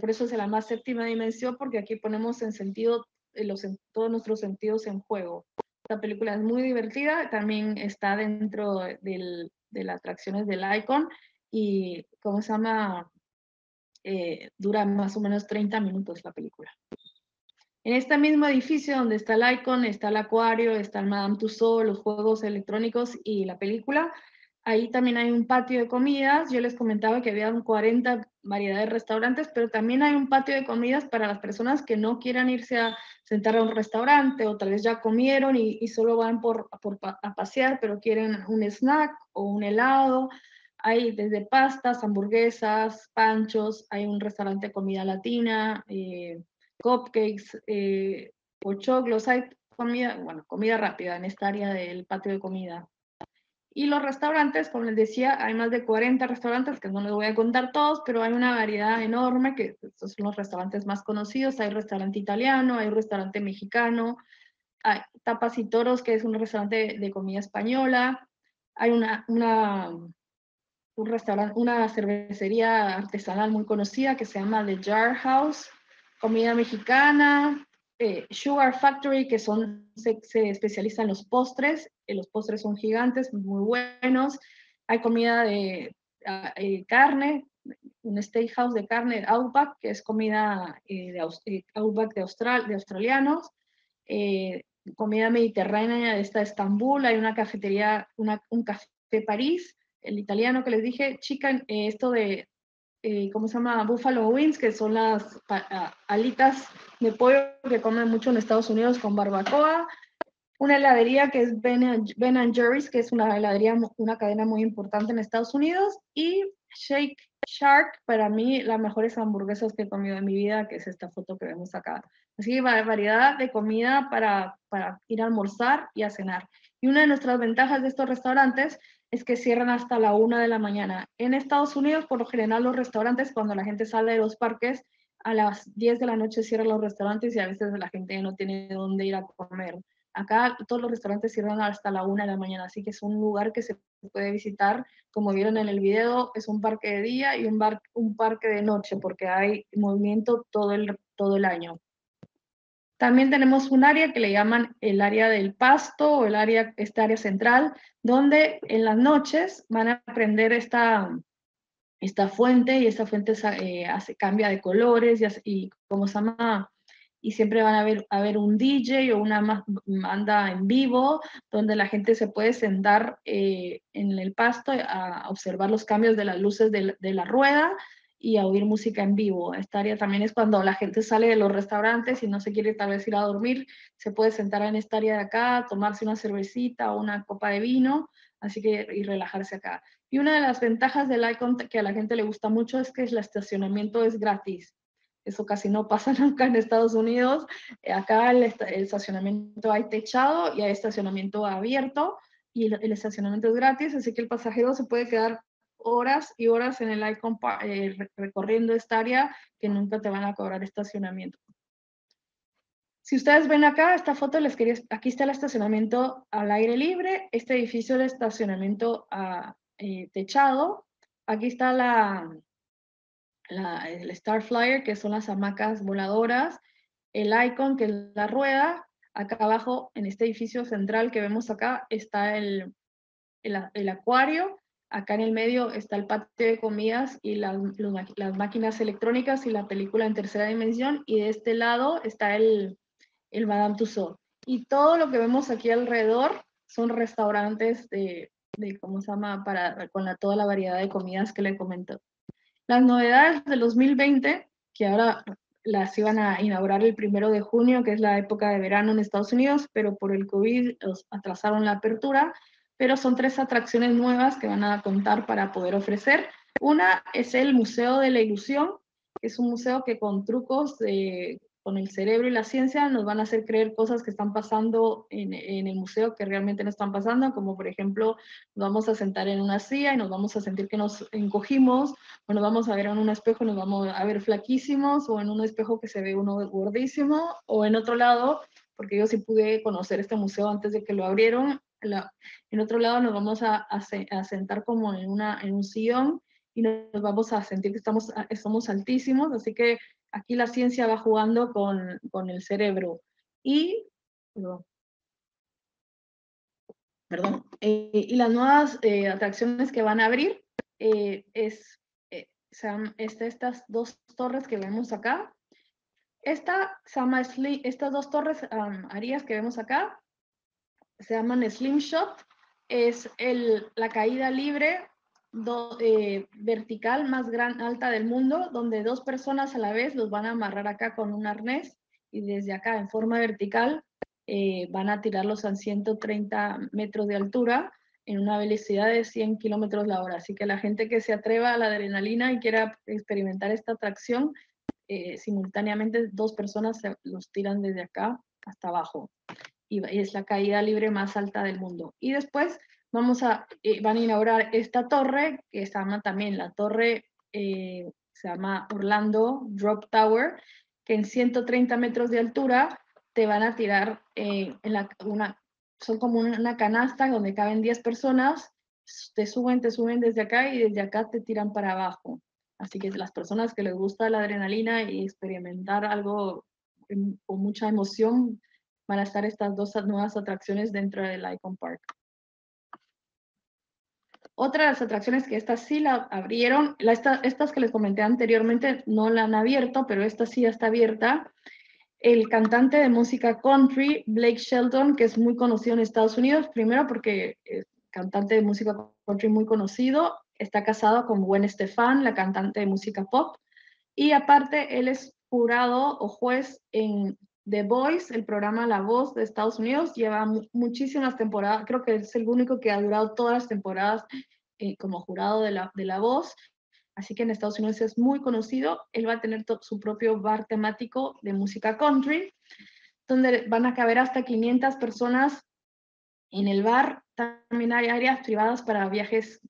por eso es la más séptima dimensión, porque aquí ponemos en sentido eh, los, todos nuestros sentidos en juego. La película es muy divertida, también está dentro del, de las atracciones del Icon y, ¿cómo se llama? Eh, dura más o menos 30 minutos la película. En este mismo edificio donde está el Icon, está el acuario, está el Madame Tussauds, los juegos electrónicos y la película, Ahí también hay un patio de comidas. Yo les comentaba que había 40 variedades de restaurantes, pero también hay un patio de comidas para las personas que no quieran irse a sentar a un restaurante o tal vez ya comieron y, solo van por, a pasear, pero quieren un snack o un helado. Hay desde pastas, hamburguesas, panchos, hay un restaurante de comida latina, eh, cupcakes, eh, pochoclos, hay comida, bueno, comida rápida en esta área del patio de comida. Y los restaurantes, como les decía, hay más de 40 restaurantes, que no les voy a contar todos, pero hay una variedad enorme, que estos son los restaurantes más conocidos. Hay restaurante italiano, hay restaurante mexicano, hay Tapas y Toros, que es un restaurante de, comida española. Hay una, una, un restaurante, una cervecería artesanal muy conocida que se llama The Jar House, comida mexicana, eh, Sugar Factory, que son, se, se especializa en los postres. Eh, los postres son gigantes, muy buenos. Hay comida de ah, eh, carne, un steakhouse de carne, Outback, que es comida de Outback de, Austral, de australianos. comida mediterránea de esta Estambul. Hay una cafetería, un café París, el italiano que les dije, chica, esto de eh, ¿cómo se llama? Buffalo Wings, que son las alitas de pollo que comen mucho en Estados Unidos con barbacoa. Una heladería que es Ben, ben Jerry's, que es una heladería, una cadena muy importante en Estados Unidos. Y Shake Shark, para mí, las mejores hamburguesas que he comido en mi vida, que es esta foto que vemos acá. Así que variedad de comida para, para ir a almorzar y a cenar. Y una de nuestras ventajas de estos restaurantes es que cierran hasta la una de la mañana. En Estados Unidos, por lo general, los restaurantes, cuando la gente sale de los parques, a las 10 de la noche cierran los restaurantes y a veces la gente no tiene dónde ir a comer. Acá todos los restaurantes cierran hasta la una de la mañana, así que es un lugar que se puede visitar. Como vieron en el video, es un parque de día y un, un parque de noche, porque hay movimiento todo el, todo el año. También tenemos un área que le llaman el área del pasto o el área, esta área central, donde en las noches van a prender esta, esta fuente y esta fuente eh, hace, cambia de colores y, como se llama, y siempre van a ver, a ver un DJ o una banda en vivo donde la gente se puede sentar eh, en el pasto a observar los cambios de las luces de la rueda y a oír música en vivo. Esta área también es cuando la gente sale de los restaurantes y no se quiere tal vez ir a dormir, se puede sentar en esta área de acá, tomarse una cervecita o una copa de vino, así que y relajarse acá. Y una de las ventajas del Icon que a la gente le gusta mucho es que el estacionamiento es gratis. Eso casi no pasa nunca en Estados Unidos. Eh, acá el, estacionamiento hay techado y hay estacionamiento abierto y el estacionamiento es gratis, así que el pasajero se puede quedar horas y horas en el Icon eh, recorriendo esta área que nunca te van a cobrar estacionamiento. Si ustedes ven acá, esta foto les quería, aquí está el estacionamiento al aire libre, este edificio de estacionamiento a, eh, techado, aquí está la, la, el Star Flyer, que son las hamacas voladoras, el icon, que es la rueda. Acá abajo, en este edificio central que vemos acá, está el, el, acuario. Acá en el medio está el patio de comidas y las, las máquinas electrónicas y la película en tercera dimensión. Y de este lado está el, el Madame Tussauds. Y todo lo que vemos aquí alrededor son restaurantes de, de ¿cómo se llama? Para, con la, toda la variedad de comidas que le comento. Las novedades del 2020, que ahora las iban a inaugurar el primero de junio, que es la época de verano en Estados Unidos, pero por el COVID atrasaron la apertura, pero son tres atracciones nuevas que van a contar para poder ofrecer. Una es el Museo de la Ilusión, que es un museo que con trucos de con el cerebro y la ciencia nos van a hacer creer cosas que están pasando en, el museo que realmente no están pasando, como por ejemplo, nos vamos a sentar en una silla y nos vamos a sentir que nos encogimos, o nos vamos a ver en un espejo y nos vamos a ver flaquísimos, o en un espejo que se ve uno gordísimo, o en otro lado, porque yo sí pude conocer este museo antes de que lo abrieron, en otro lado nos vamos a, a, sentar como en, una, en un sillón y nos vamos a sentir que estamos, estamos altísimos, así que aquí la ciencia va jugando con, con el cerebro. Y, perdón, eh, y las nuevas eh, atracciones que van a abrir eh, es, este, estas dos torres que vemos acá. Esta estas dos torres um, que vemos acá se llaman Slim Shot. Es el, la caída libre eh, vertical más gran, alta del mundo, donde dos personas a la vez los van a amarrar acá con un arnés y desde acá en forma vertical eh, van a tirarlos a 130 metros de altura en una velocidad de 100 kilómetros la hora. Así que la gente que se atreva a la adrenalina y quiera experimentar esta atracción, eh, simultáneamente dos personas los tiran desde acá hasta abajo. Y es la caída libre más alta del mundo. Y después vamos a, eh, van a inaugurar esta torre, que se llama también la torre, eh, se llama Orlando Drop Tower, que en 130 metros de altura te van a tirar eh, en la, una, son como una canasta donde caben 10 personas, te suben, te suben desde acá y desde acá te tiran para abajo. Así que las personas que les gusta la adrenalina y experimentar algo con mucha emoción, van a estar estas dos nuevas atracciones dentro del Icon Park. Otra de las atracciones que estas sí la abrieron, estas que les comenté anteriormente no la han abierto, pero esta sí ya está abierta. El cantante de música country, Blake Shelton, que es muy conocido en Estados Unidos, primero porque es cantante de música country muy conocido, está casado con Gwen Stefan, la cantante de música pop, y aparte él es jurado o juez en The Voice, el programa La Voz de Estados Unidos, lleva muchísimas temporadas, creo que es el único que ha durado todas las temporadas eh, como jurado de la, de la Voz, así que en Estados Unidos es muy conocido. Él va a tener su propio bar temático de música country, donde van a caber hasta 500 personas en el bar. También hay áreas privadas para viajes,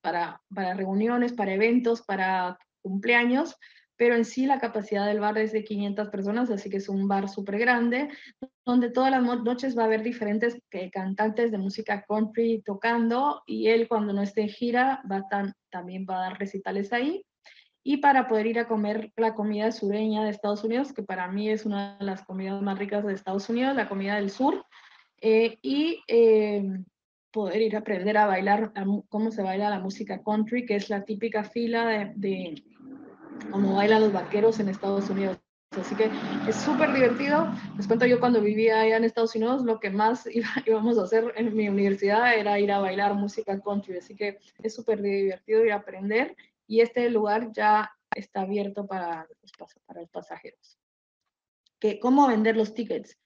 para, para reuniones, para eventos, para cumpleaños pero en sí la capacidad del bar es de 500 personas, así que es un bar súper grande, donde todas las noches va a haber diferentes eh, cantantes de música country tocando, y él cuando no esté en gira va también va a dar recitales ahí. Y para poder ir a comer la comida sureña de Estados Unidos, que para mí es una de las comidas más ricas de Estados Unidos, la comida del sur, eh, y eh, poder ir a aprender a bailar cómo se baila la música country, que es la típica fila de como bailan los vaqueros en Estados Unidos. Así que es súper divertido. Les cuento yo cuando vivía allá en Estados Unidos, lo que más íbamos a hacer en mi universidad era ir a bailar música country. Así que es súper divertido ir a aprender y este lugar ya está abierto para los, para los pasajeros. ¿Qué, ¿Cómo vender los tickets?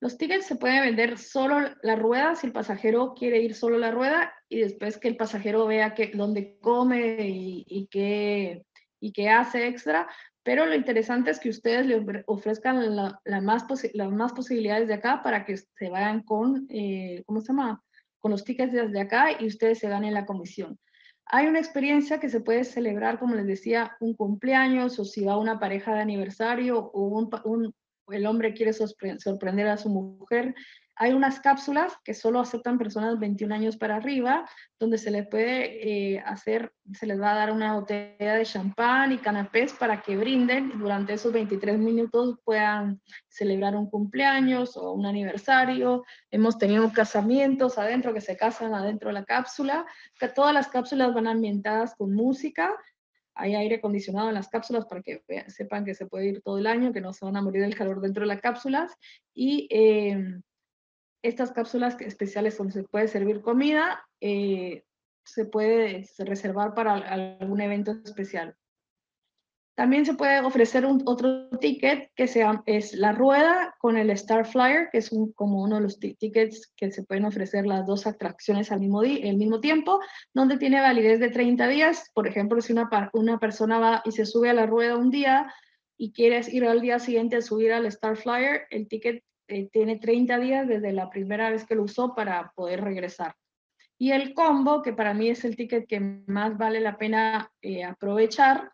Los tickets se pueden vender solo la rueda si el pasajero quiere ir solo la rueda y después que el pasajero vea que, dónde come y, y qué y que hace extra, pero lo interesante es que ustedes le ofrezcan la, más las más posibilidades de acá para que se vayan con, eh, ¿cómo se llama? Con los tickets desde acá y ustedes se ganen la comisión. Hay una experiencia que se puede celebrar, como les decía, un cumpleaños o si va una pareja de aniversario o un, el hombre quiere sorprender a su mujer. Hay unas cápsulas que solo aceptan personas 21 años para arriba, donde se les puede eh, hacer, se les va a dar una botella de champán y canapés para que brinden durante esos 23 minutos puedan celebrar un cumpleaños o un aniversario. Hemos tenido casamientos adentro que se casan adentro de la cápsula, que todas las cápsulas van ambientadas con música hay aire acondicionado en las cápsulas para que sepan que se puede ir todo el año, que no se van a morir del calor dentro de las cápsulas. Y em, estas cápsulas especiales donde se puede servir comida, eh, se puede reservar para algún evento especial. También se puede ofrecer otro ticket que sea, es la rueda con el Star Flyer, que es como uno de los tickets que se pueden ofrecer las dos atracciones al mismo, el mismo tiempo, donde tiene validez de 30 días. Por ejemplo, si una, una persona va y se sube a la rueda un día y quieres ir al día siguiente a subir al Star Flyer, el ticket eh, tiene 30 días desde la primera vez que lo usó para poder regresar. Y el combo, que para mí es el ticket que más vale la pena eh, aprovechar,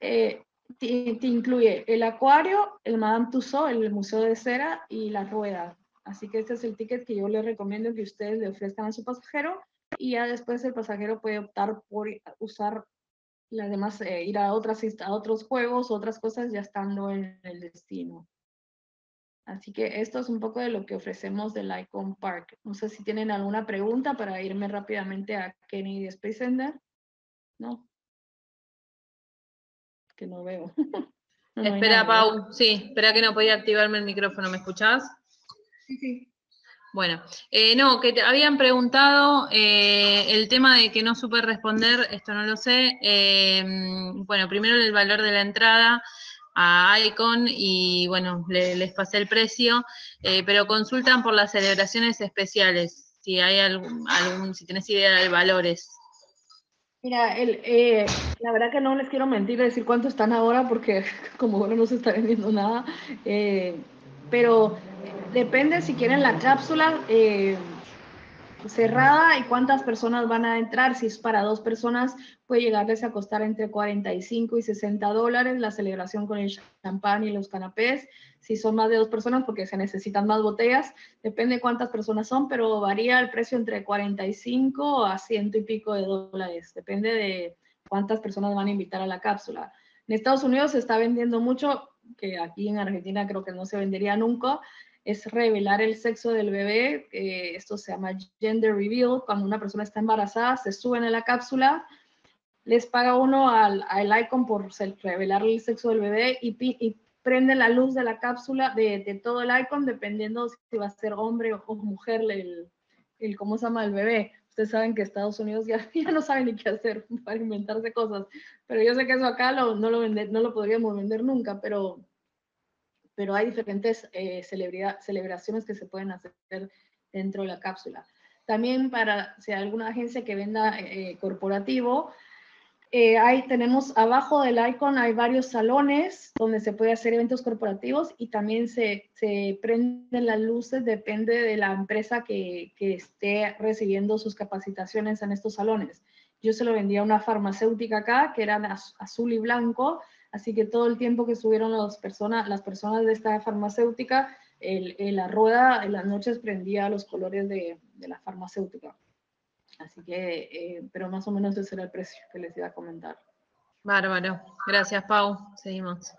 eh, te, incluye el acuario, el Madame Tussauds, el Museo de Cera y la rueda. Así que este es el ticket que yo les recomiendo que ustedes le ofrezcan a su pasajero y ya después el pasajero puede optar por usar las demás, ir a, otras, a otros juegos, otras cosas ya estando en el destino. Así que esto es un poco de lo que ofrecemos del Icon Park. No sé si tienen alguna pregunta para irme rápidamente a Kennedy Space Center. ¿No? Que no veo. espera, Pau. Sí, espera que no podía activarme el micrófono. ¿Me escuchás? Sí, sí. Bueno, eh, no, que te habían preguntado eh, el tema de que no supe responder, esto no lo sé. Eh, bueno, primero el valor de la entrada a Icon y bueno, les pasé el precio, eh, pero consultan por las celebraciones especiales, si hay algún, si tienes idea de valores. Mira, eh, la verdad que no les quiero mentir decir cuánto están ahora porque como bueno no se está vendiendo nada, eh, pero depende si quieren la cápsula cerrada y cuántas personas van a entrar. Si es para dos personas, puede llegarles a costar entre 45 y 60 dólares la celebración con el champán y los canapés. Si son más de dos personas, porque se necesitan más botellas, depende cuántas personas son, pero varía el precio entre 45 a ciento y pico de dólares. Depende de cuántas personas van a invitar a la cápsula. En Estados Unidos se está vendiendo mucho, que aquí en Argentina creo que no se vendería nunca, es revelar el sexo del bebé. esto se llama gender reveal. Cuando una persona está embarazada, se suben a la cápsula, les paga uno al, al icon por revelar el sexo del bebé y, y prende la luz de la cápsula de, todo el icon, dependiendo si va a ser hombre o, mujer el, el, ¿cómo se llama el bebé? Ustedes saben que Estados Unidos ya, ya no saben ni qué hacer para inventarse cosas, pero yo sé que eso acá no, lo no lo podríamos vender nunca, pero pero hay diferentes eh, celebraciones que se pueden hacer dentro de la cápsula. También para si alguna agencia que venda eh, corporativo, eh, ahí tenemos abajo del icon hay varios salones donde se puede hacer eventos corporativos y también se, se prenden las luces, depende de la empresa que, que, esté recibiendo sus capacitaciones en estos salones. Yo se lo vendía a una farmacéutica acá, que eran azul y blanco, Así que todo el tiempo que estuvieron las personas, las personas de esta farmacéutica, la rueda en las noches prendía los colores de, la farmacéutica. Así que, eh, pero más o menos ese era el precio que les iba a comentar. Bárbaro. Gracias, Pau. Seguimos.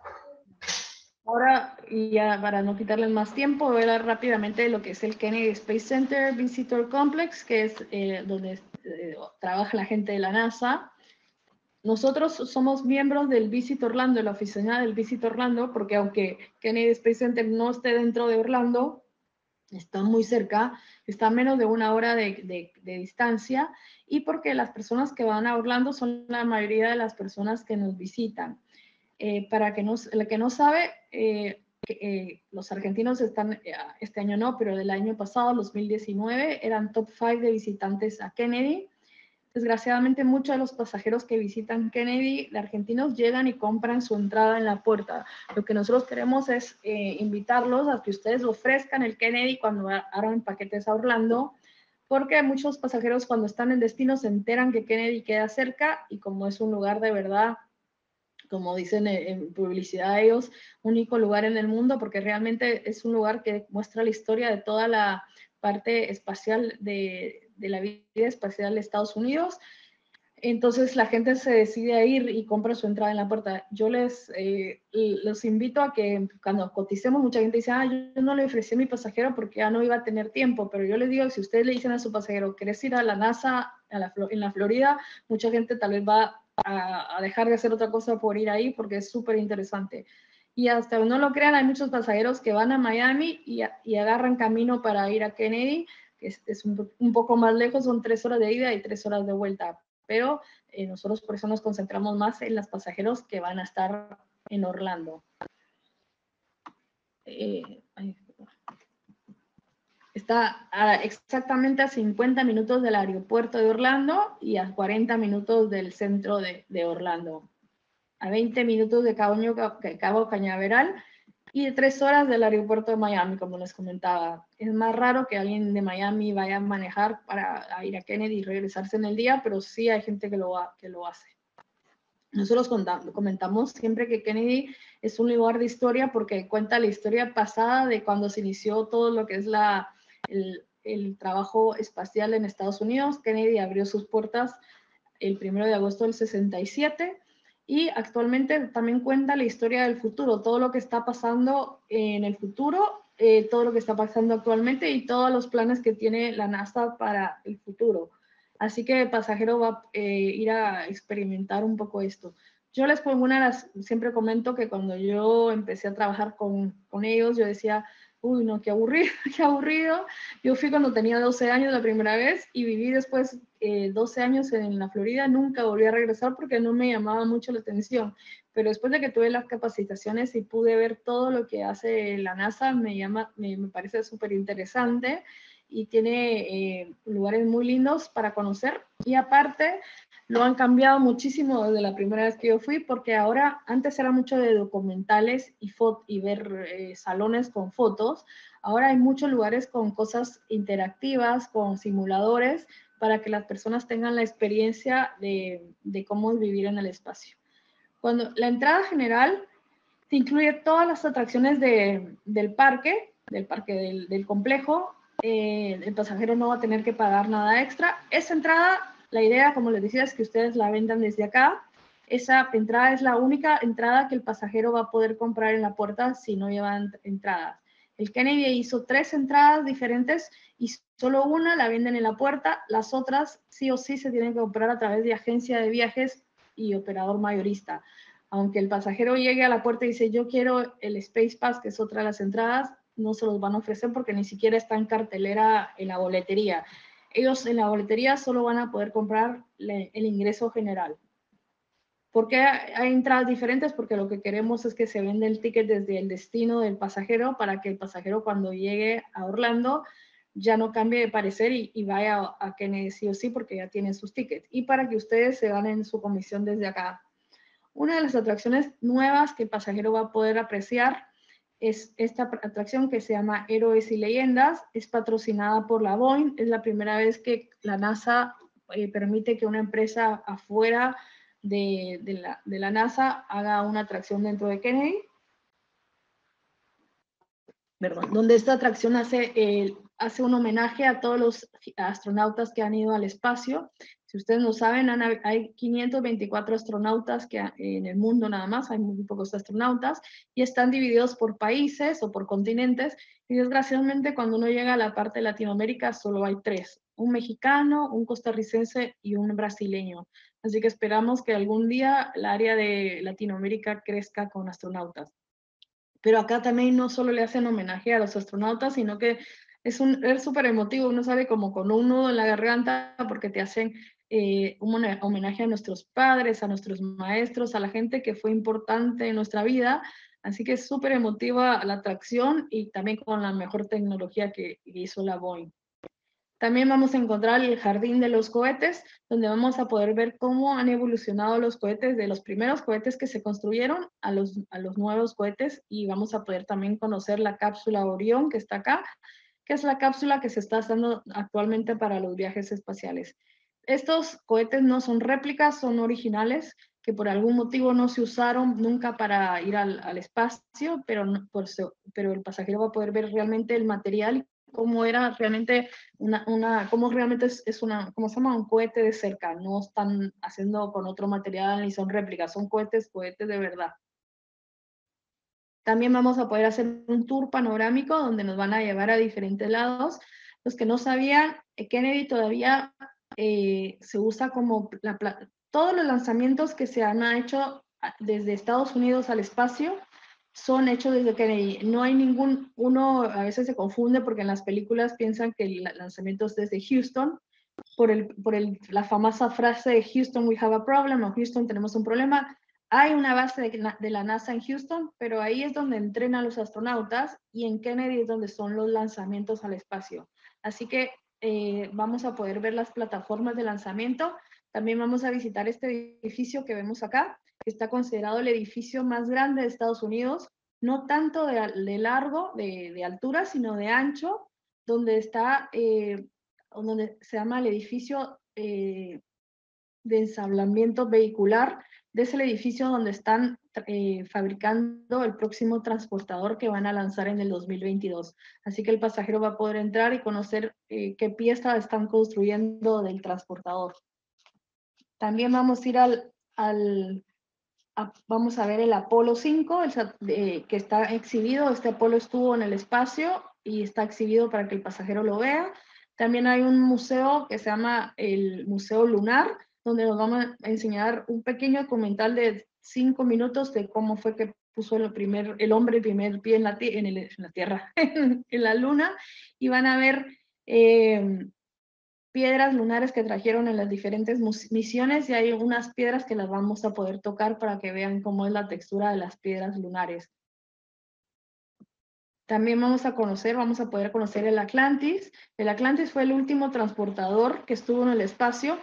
Ahora, y ya para no quitarles más tiempo, voy a hablar rápidamente de lo que es el Kennedy Space Center Visitor Complex, que es eh, donde eh, trabaja la gente de la NASA. Nosotros somos miembros del Visit Orlando, la oficina del Visit Orlando, porque aunque Kennedy Space Center no esté dentro de Orlando, está muy cerca, está a menos de una hora de, distancia, y porque las personas que van a Orlando son la mayoría de las personas que nos visitan. Eh, para que nos, la que no sabe, eh, eh, los argentinos están, este año no, pero del año pasado, 2019, eran top 5 de visitantes a Kennedy. Desgraciadamente, muchos de los pasajeros que visitan Kennedy, de argentinos, llegan y compran su entrada en la puerta. Lo que nosotros queremos es eh, invitarlos a que ustedes ofrezcan el Kennedy cuando hagan paquetes a Orlando, porque muchos pasajeros cuando están en destino se enteran que Kennedy queda cerca y como es un lugar de verdad como dicen en publicidad ellos, único lugar en el mundo porque realmente es un lugar que muestra la historia de toda la parte espacial de, de la vida espacial de Estados Unidos entonces la gente se decide a ir y compra su entrada en la puerta. Yo les eh, los invito a que cuando coticemos, mucha gente dice, ah, yo no le ofrecí a mi pasajero porque ya no iba a tener tiempo, pero yo les digo, si ustedes le dicen a su pasajero, ¿querés ir a la NASA en la Florida? Mucha gente tal vez va a, dejar de hacer otra cosa por ir ahí porque es súper interesante. Y hasta no lo crean, hay muchos pasajeros que van a Miami y, agarran camino para ir a Kennedy, que es, un, un poco más lejos, son tres horas de ida y tres horas de vuelta pero eh, nosotros por eso nos concentramos más en los pasajeros que van a estar en Orlando. Eh, está exactamente a 50 minutos del aeropuerto de Orlando y a 40 minutos del centro de, Orlando. A 20 minutos de Cabo, Cabo Cañaveral y de tres horas del aeropuerto de Miami, como les comentaba. Es más raro que alguien de Miami vaya a manejar para ir a Kennedy y regresarse en el día, pero sí hay gente que lo, que lo hace. Nosotros comentamos siempre que Kennedy es un lugar de historia porque cuenta la historia pasada de cuando se inició todo lo que es la, el, el trabajo espacial en Estados Unidos. Kennedy abrió sus puertas el 1 de agosto del 67 y actualmente también cuenta la historia del futuro, todo lo que está pasando en el futuro, eh, todo lo que está pasando actualmente y todos los planes que tiene la NASA para el futuro. Así que el pasajero va a eh, ir a experimentar un poco esto. Yo les pongo una, siempre comento que cuando yo empecé a trabajar con, con ellos, yo decía, uy, no, qué aburrido, qué aburrido. Yo fui cuando tenía 12 años la primera vez y viví después 12 eh, años en la Florida, nunca volví a regresar porque no me llamaba mucho la atención. Pero después de que tuve las capacitaciones y pude ver todo lo que hace la NASA, me, llama, me, me parece súper interesante y tiene eh, lugares muy lindos para conocer. Y aparte, lo han cambiado muchísimo desde la primera vez que yo fui, porque ahora, antes era mucho de documentales y, y ver eh, salones con fotos. Ahora hay muchos lugares con cosas interactivas, con simuladores, para que las personas tengan la experiencia de, de cómo vivir en el espacio. Cuando la entrada general te incluye todas las atracciones de, del parque, del parque del, del complejo, eh, el pasajero no va a tener que pagar nada extra. Esa entrada, la idea, como les decía, es que ustedes la vendan desde acá. Esa entrada es la única entrada que el pasajero va a poder comprar en la puerta si no llevan entradas. El Kennedy hizo tres entradas diferentes y solo una la venden en la puerta, las otras sí o sí se tienen que comprar a través de agencia de viajes y operador mayorista. Aunque el pasajero llegue a la puerta y dice, yo quiero el Space Pass, que es otra de las entradas, no se los van a ofrecer porque ni siquiera está en cartelera en la boletería. Ellos en la boletería solo van a poder comprar el ingreso general. ¿Por qué hay entradas diferentes? Porque lo que queremos es que se venda el ticket desde el destino del pasajero para que el pasajero cuando llegue a Orlando ya no cambie de parecer y, vaya a Kennedy sí o sí porque ya tienen sus tickets. Y para que ustedes se ganen su comisión desde acá. Una de las atracciones nuevas que el pasajero va a poder apreciar es esta atracción que se llama Héroes y Leyendas, es patrocinada por la Boeing, es la primera vez que la NASA eh, permite que una empresa afuera de, la, de, la, NASA haga una atracción dentro de Kennedy. Perdón, donde esta atracción hace, el, hace un homenaje a todos los astronautas que han ido al espacio si ustedes no saben, hay 524 astronautas que en el mundo nada más, hay muy pocos astronautas, y están divididos por países o por continentes, y desgraciadamente cuando uno llega a la parte de Latinoamérica solo hay tres, un mexicano, un costarricense y un brasileño. Así que esperamos que algún día el área de Latinoamérica crezca con astronautas. Pero acá también no solo le hacen homenaje a los astronautas, sino que es súper emotivo, uno sale como con un nudo en la garganta porque te hacen eh, un homenaje a nuestros padres, a nuestros maestros, a la gente que fue importante en nuestra vida. Así que es súper emotiva la atracción y también con la mejor tecnología que hizo la Boeing. También vamos a encontrar el jardín de los cohetes, donde vamos a poder ver cómo han evolucionado los cohetes de los primeros cohetes que se construyeron a los, a los nuevos cohetes y vamos a poder también conocer la cápsula Orión que está acá, que es la cápsula que se está usando actualmente para los viajes espaciales. Estos cohetes no son réplicas, son originales que por algún motivo no se usaron nunca para ir al, espacio, pero, el pasajero va a poder ver realmente el material cómo era realmente una cómo realmente es, una, ¿cómo se llama? Un cohete de cerca, no están haciendo con otro material ni son réplicas, son cohetes, cohetes de verdad. También vamos a poder hacer un tour panorámico donde nos van a llevar a diferentes lados. Los que no sabían, eh, Kennedy todavía eh, se usa como la, todos los lanzamientos que se han hecho ah, desde Estados Unidos al espacio son hechos desde Kennedy. No hay ningún, uno a veces se confunde porque en las películas piensan que el lanzamiento es desde Houston, por, el, por el, la famosa frase de Houston, we have a problem, Houston, tenemos un problema. Hay una base de, la NASA en Houston, pero ahí es donde entrenan los astronautas y en Kennedy es donde son los lanzamientos al espacio. Así que eh, vamos a poder ver las plataformas de lanzamiento también vamos a visitar este edificio que vemos acá, que está considerado el edificio más grande de Estados Unidos, no tanto de, largo, de, altura, sino de ancho, donde está, eh, donde se llama el edificio eh, de ensablamiento vehicular, de ese edificio donde están eh, fabricando el próximo transportador que van a lanzar en el 2022. Así que el pasajero va a poder entrar y conocer qué pieza están construyendo del transportador. También vamos a ir al, al vamos a ver el Apolo 5, que está exhibido. Este Apolo estuvo en el espacio y está exhibido para que el pasajero lo vea. También hay un museo que se llama el Museo Lunar, donde nos vamos a enseñar un pequeño documental de cinco minutos de cómo fue que puso el, primer, el hombre el primer pie en la, en, la Tierra, en, la Luna, y van a ver eh, piedras lunares que trajeron en las diferentes misiones y hay unas piedras que las vamos a poder tocar para que vean cómo es la textura de las piedras lunares. También vamos a conocer, vamos a poder conocer el Atlantis. El Atlantis fue el último transportador que estuvo en el espacio.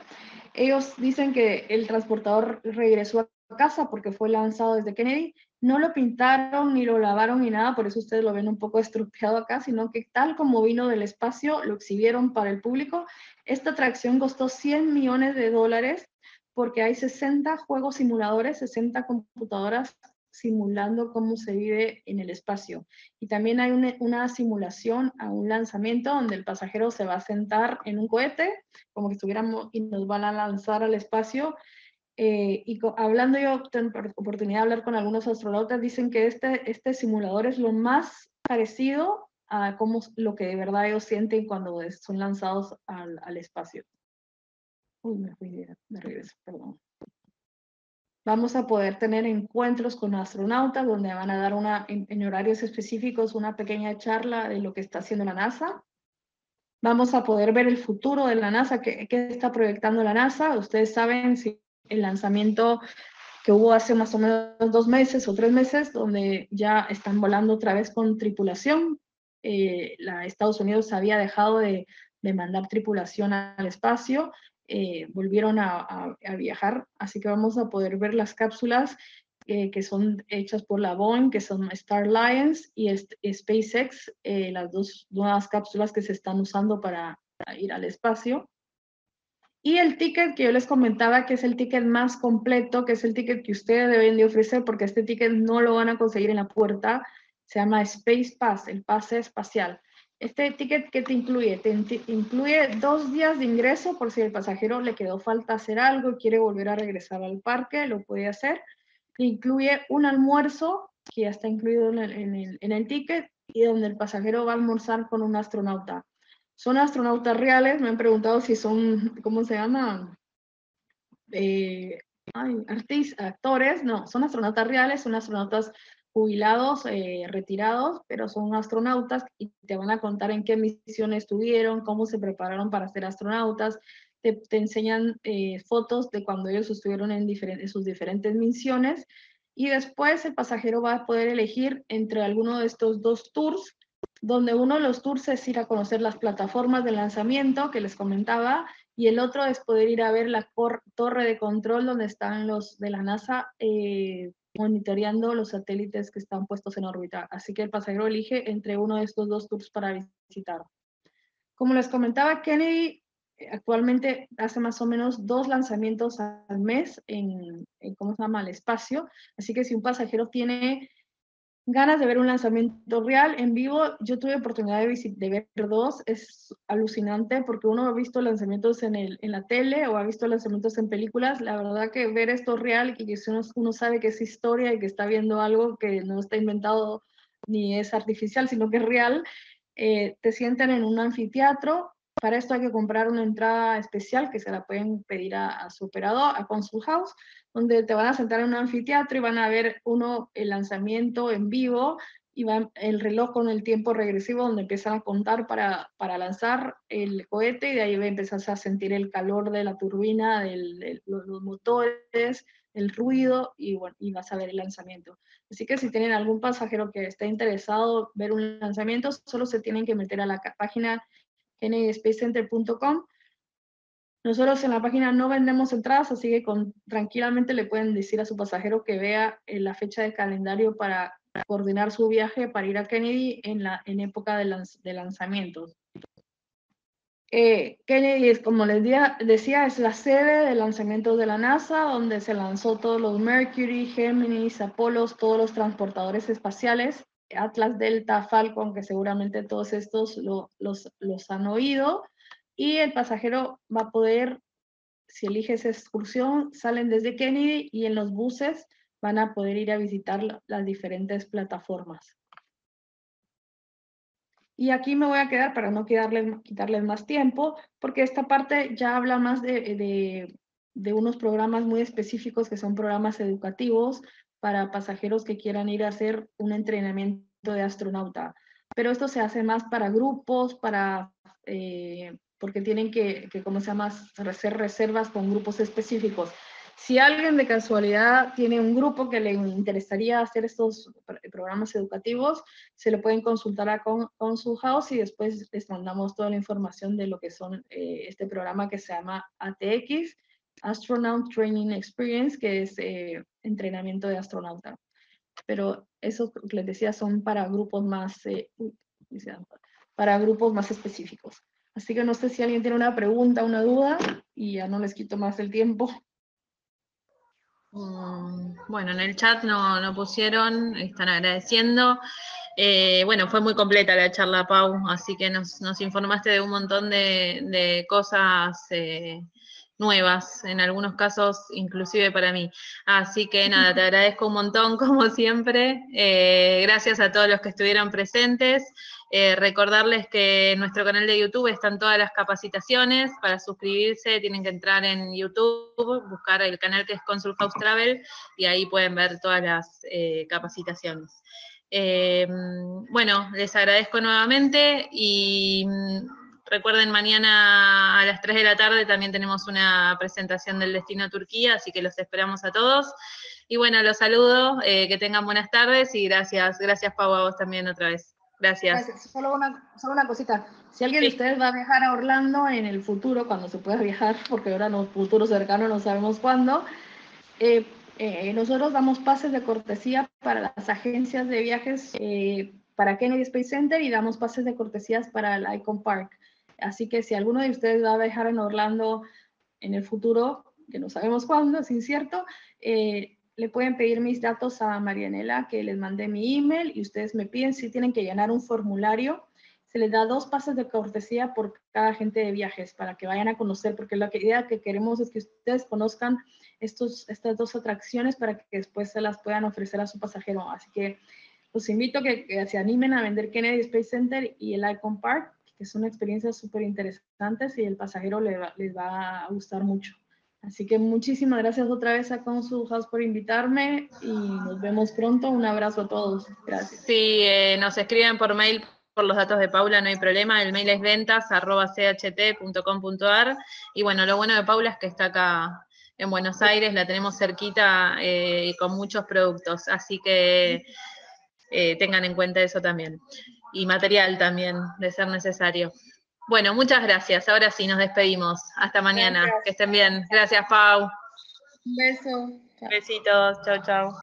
Ellos dicen que el transportador regresó a casa porque fue lanzado desde Kennedy no lo pintaron ni lo lavaron ni nada, por eso ustedes lo ven un poco estropeado acá, sino que tal como vino del espacio, lo exhibieron para el público. Esta atracción costó 100 millones de dólares porque hay 60 juegos simuladores, 60 computadoras simulando cómo se vive en el espacio. Y también hay una, simulación a un lanzamiento donde el pasajero se va a sentar en un cohete, como que estuviéramos y nos van a lanzar al espacio eh, y hablando yo, tengo oportunidad de hablar con algunos astronautas, dicen que este, este simulador es lo más parecido a cómo, lo que de verdad ellos sienten cuando son lanzados al, al espacio. Uy, me fui perdón. Vamos a poder tener encuentros con astronautas donde van a dar una, en, horarios específicos una pequeña charla de lo que está haciendo la NASA. Vamos a poder ver el futuro de la NASA, qué, está proyectando la NASA. Ustedes saben, si el lanzamiento que hubo hace más o menos dos meses o tres meses, donde ya están volando otra vez con tripulación. Eh, la, Estados Unidos había dejado de, mandar tripulación al espacio, eh, volvieron a, viajar, así que vamos a poder ver las cápsulas eh, que son hechas por la Boeing, que son Star Alliance y SpaceX, las dos nuevas cápsulas que se están usando para ir al espacio. Y el ticket que yo les comentaba, que es el ticket más completo, que es el ticket que ustedes deben de ofrecer, porque este ticket no lo van a conseguir en la puerta, se llama Space Pass, el pase espacial. Este ticket que te incluye, te incluye dos días de ingreso por si el pasajero le quedó falta hacer algo y quiere volver a regresar al parque, lo puede hacer. incluye un almuerzo que ya está incluido en el, en el ticket y donde el pasajero va a almorzar con un astronauta son astronautas reales, me han preguntado si son, ¿cómo se llama? Eh, artistas, actores, no, son astronautas reales, son astronautas jubilados, eh, retirados, pero son astronautas y te van a contar en qué misiones estuvieron, cómo se prepararon para ser astronautas, te, enseñan eh, fotos de cuando ellos estuvieron en, sus diferentes misiones. Y después el pasajero va a poder elegir entre alguno de estos dos tours donde uno de los tours es ir a conocer las plataformas de lanzamiento que les comentaba y el otro es poder ir a ver la torre de control donde están los de la NASA eh, monitoreando los satélites que están puestos en órbita. Así que el pasajero elige entre uno de estos dos tours para visitar. Como les comentaba, Kennedy actualmente hace más o menos dos lanzamientos al mes en, en, ¿cómo se llama?, el espacio. Así que si un pasajero tiene ganas de ver un lanzamiento real en vivo. Yo tuve oportunidad de, de, ver dos, es alucinante porque uno ha visto lanzamientos en, el, en la tele o ha visto lanzamientos en películas. La verdad que ver esto real y que uno, uno sabe que es historia y que está viendo algo que no está inventado ni es artificial, sino que es real, eh, te sienten en un anfiteatro. Para esto hay que comprar una entrada especial que se la pueden pedir a, a su operador, a Consul House, donde te van a sentar en un anfiteatro y van a ver uno el lanzamiento en vivo y va el reloj con el tiempo regresivo donde empiezan a contar para, para lanzar el cohete y de ahí empezás a sentir el calor de la turbina, de los, motores, el ruido y, bueno, y vas a ver el lanzamiento. Así que si tienen algún pasajero que esté interesado ver un lanzamiento, solo se tienen que meter a la página kennedysspacecenter.com nosotros en la página no vendemos entradas, así que tranquilamente le pueden decir a su pasajero que vea eh, la fecha de calendario para coordinar su viaje para ir a Kennedy en, la, en época de, de lanzamientos. Eh, Kennedy, como les decía, es la sede de lanzamientos de la NASA, donde se lanzó todos los Mercury, Géminis, Apollos, todos los transportadores espaciales, Atlas, Delta, Falcon, que seguramente todos estos los, los han oído y el pasajero va a poder, si elige esa excursión, salen desde Kennedy y en los buses van a poder ir a visitar las diferentes plataformas. Y aquí me voy a quedar para no quitarles, quitarles más tiempo, porque esta parte ya habla más de, de, de unos programas muy específicos que son programas educativos para pasajeros que quieran ir a hacer un entrenamiento de astronauta. Pero esto se hace más para grupos, para eh, porque tienen que, que, ¿cómo se llama?, hacer reservas con grupos específicos. Si alguien de casualidad tiene un grupo que le interesaría hacer estos programas educativos, se lo pueden consultar a con, con su house y después les mandamos toda la información de lo que son eh, este programa que se llama ATX, Astronaut Training Experience, que es eh, entrenamiento de astronauta. Pero eso les decía son para grupos más, eh, para grupos más específicos. Así que no sé si alguien tiene una pregunta, una duda, y ya no les quito más el tiempo. Mm, bueno, en el chat no, no pusieron, están agradeciendo. Eh, bueno, fue muy completa la charla, Pau, así que nos, nos informaste de un montón de, de cosas eh, nuevas, en algunos casos inclusive para mí. Así que nada, te agradezco un montón como siempre. Eh, gracias a todos los que estuvieron presentes. Eh, recordarles que en nuestro canal de YouTube están todas las capacitaciones. Para suscribirse tienen que entrar en YouTube, buscar el canal que es Consul House Travel y ahí pueden ver todas las eh, capacitaciones. bueno, les agradezco nuevamente y Recuerden, mañana a las 3 de la tarde también tenemos una presentación del destino Turquía, así que los esperamos a todos. Y bueno, los saludo, eh, que tengan buenas tardes y gracias, gracias Pau a vos también otra vez. Gracias. Solo, una, solo una cosita. Si alguien de ustedes va a viajar a Orlando en el futuro, cuando se pueda viajar, porque ahora en el futuro cercano no sabemos cuándo, eh, eh, nosotros damos pases de cortesía para las agencias de viajes para Kennedy Space Center y damos pases de cortesías para el Icon Park. Así que si alguno de ustedes va a viajar en Orlando en el futuro, que no sabemos cuándo, es incierto, eh, le pueden pedir mis datos a Marianela, que les mandé mi email y ustedes me piden si tienen que llenar un formulario. Se les da dos pases de cortesía por cada agente de viajes para que vayan a conocer, porque la idea que queremos es que ustedes conozcan estos, estas dos atracciones para que después se las puedan ofrecer a su pasajero. Así que los invito a que, se animen a vender Kennedy Space Center y el Icon Park que son experiencias súper interesantes y el pasajero les va, a gustar mucho. Así que muchísimas gracias otra vez a Consul House por invitarme y nos vemos pronto. Un abrazo a todos. Gracias. Sí, eh, nos escriben por mail por los datos de Paula, no hay problema. El mail es ventas Y bueno, lo bueno de Paula es que está acá en Buenos Aires, la tenemos cerquita eh, y con muchos productos. Así que eh, tengan en cuenta eso también y material también, de ser necesario. Bueno, muchas gracias. Ahora sí, nos despedimos. Hasta mañana. Que estén bien. Gracias, Pau. Un beso. Besitos. Chao, chao.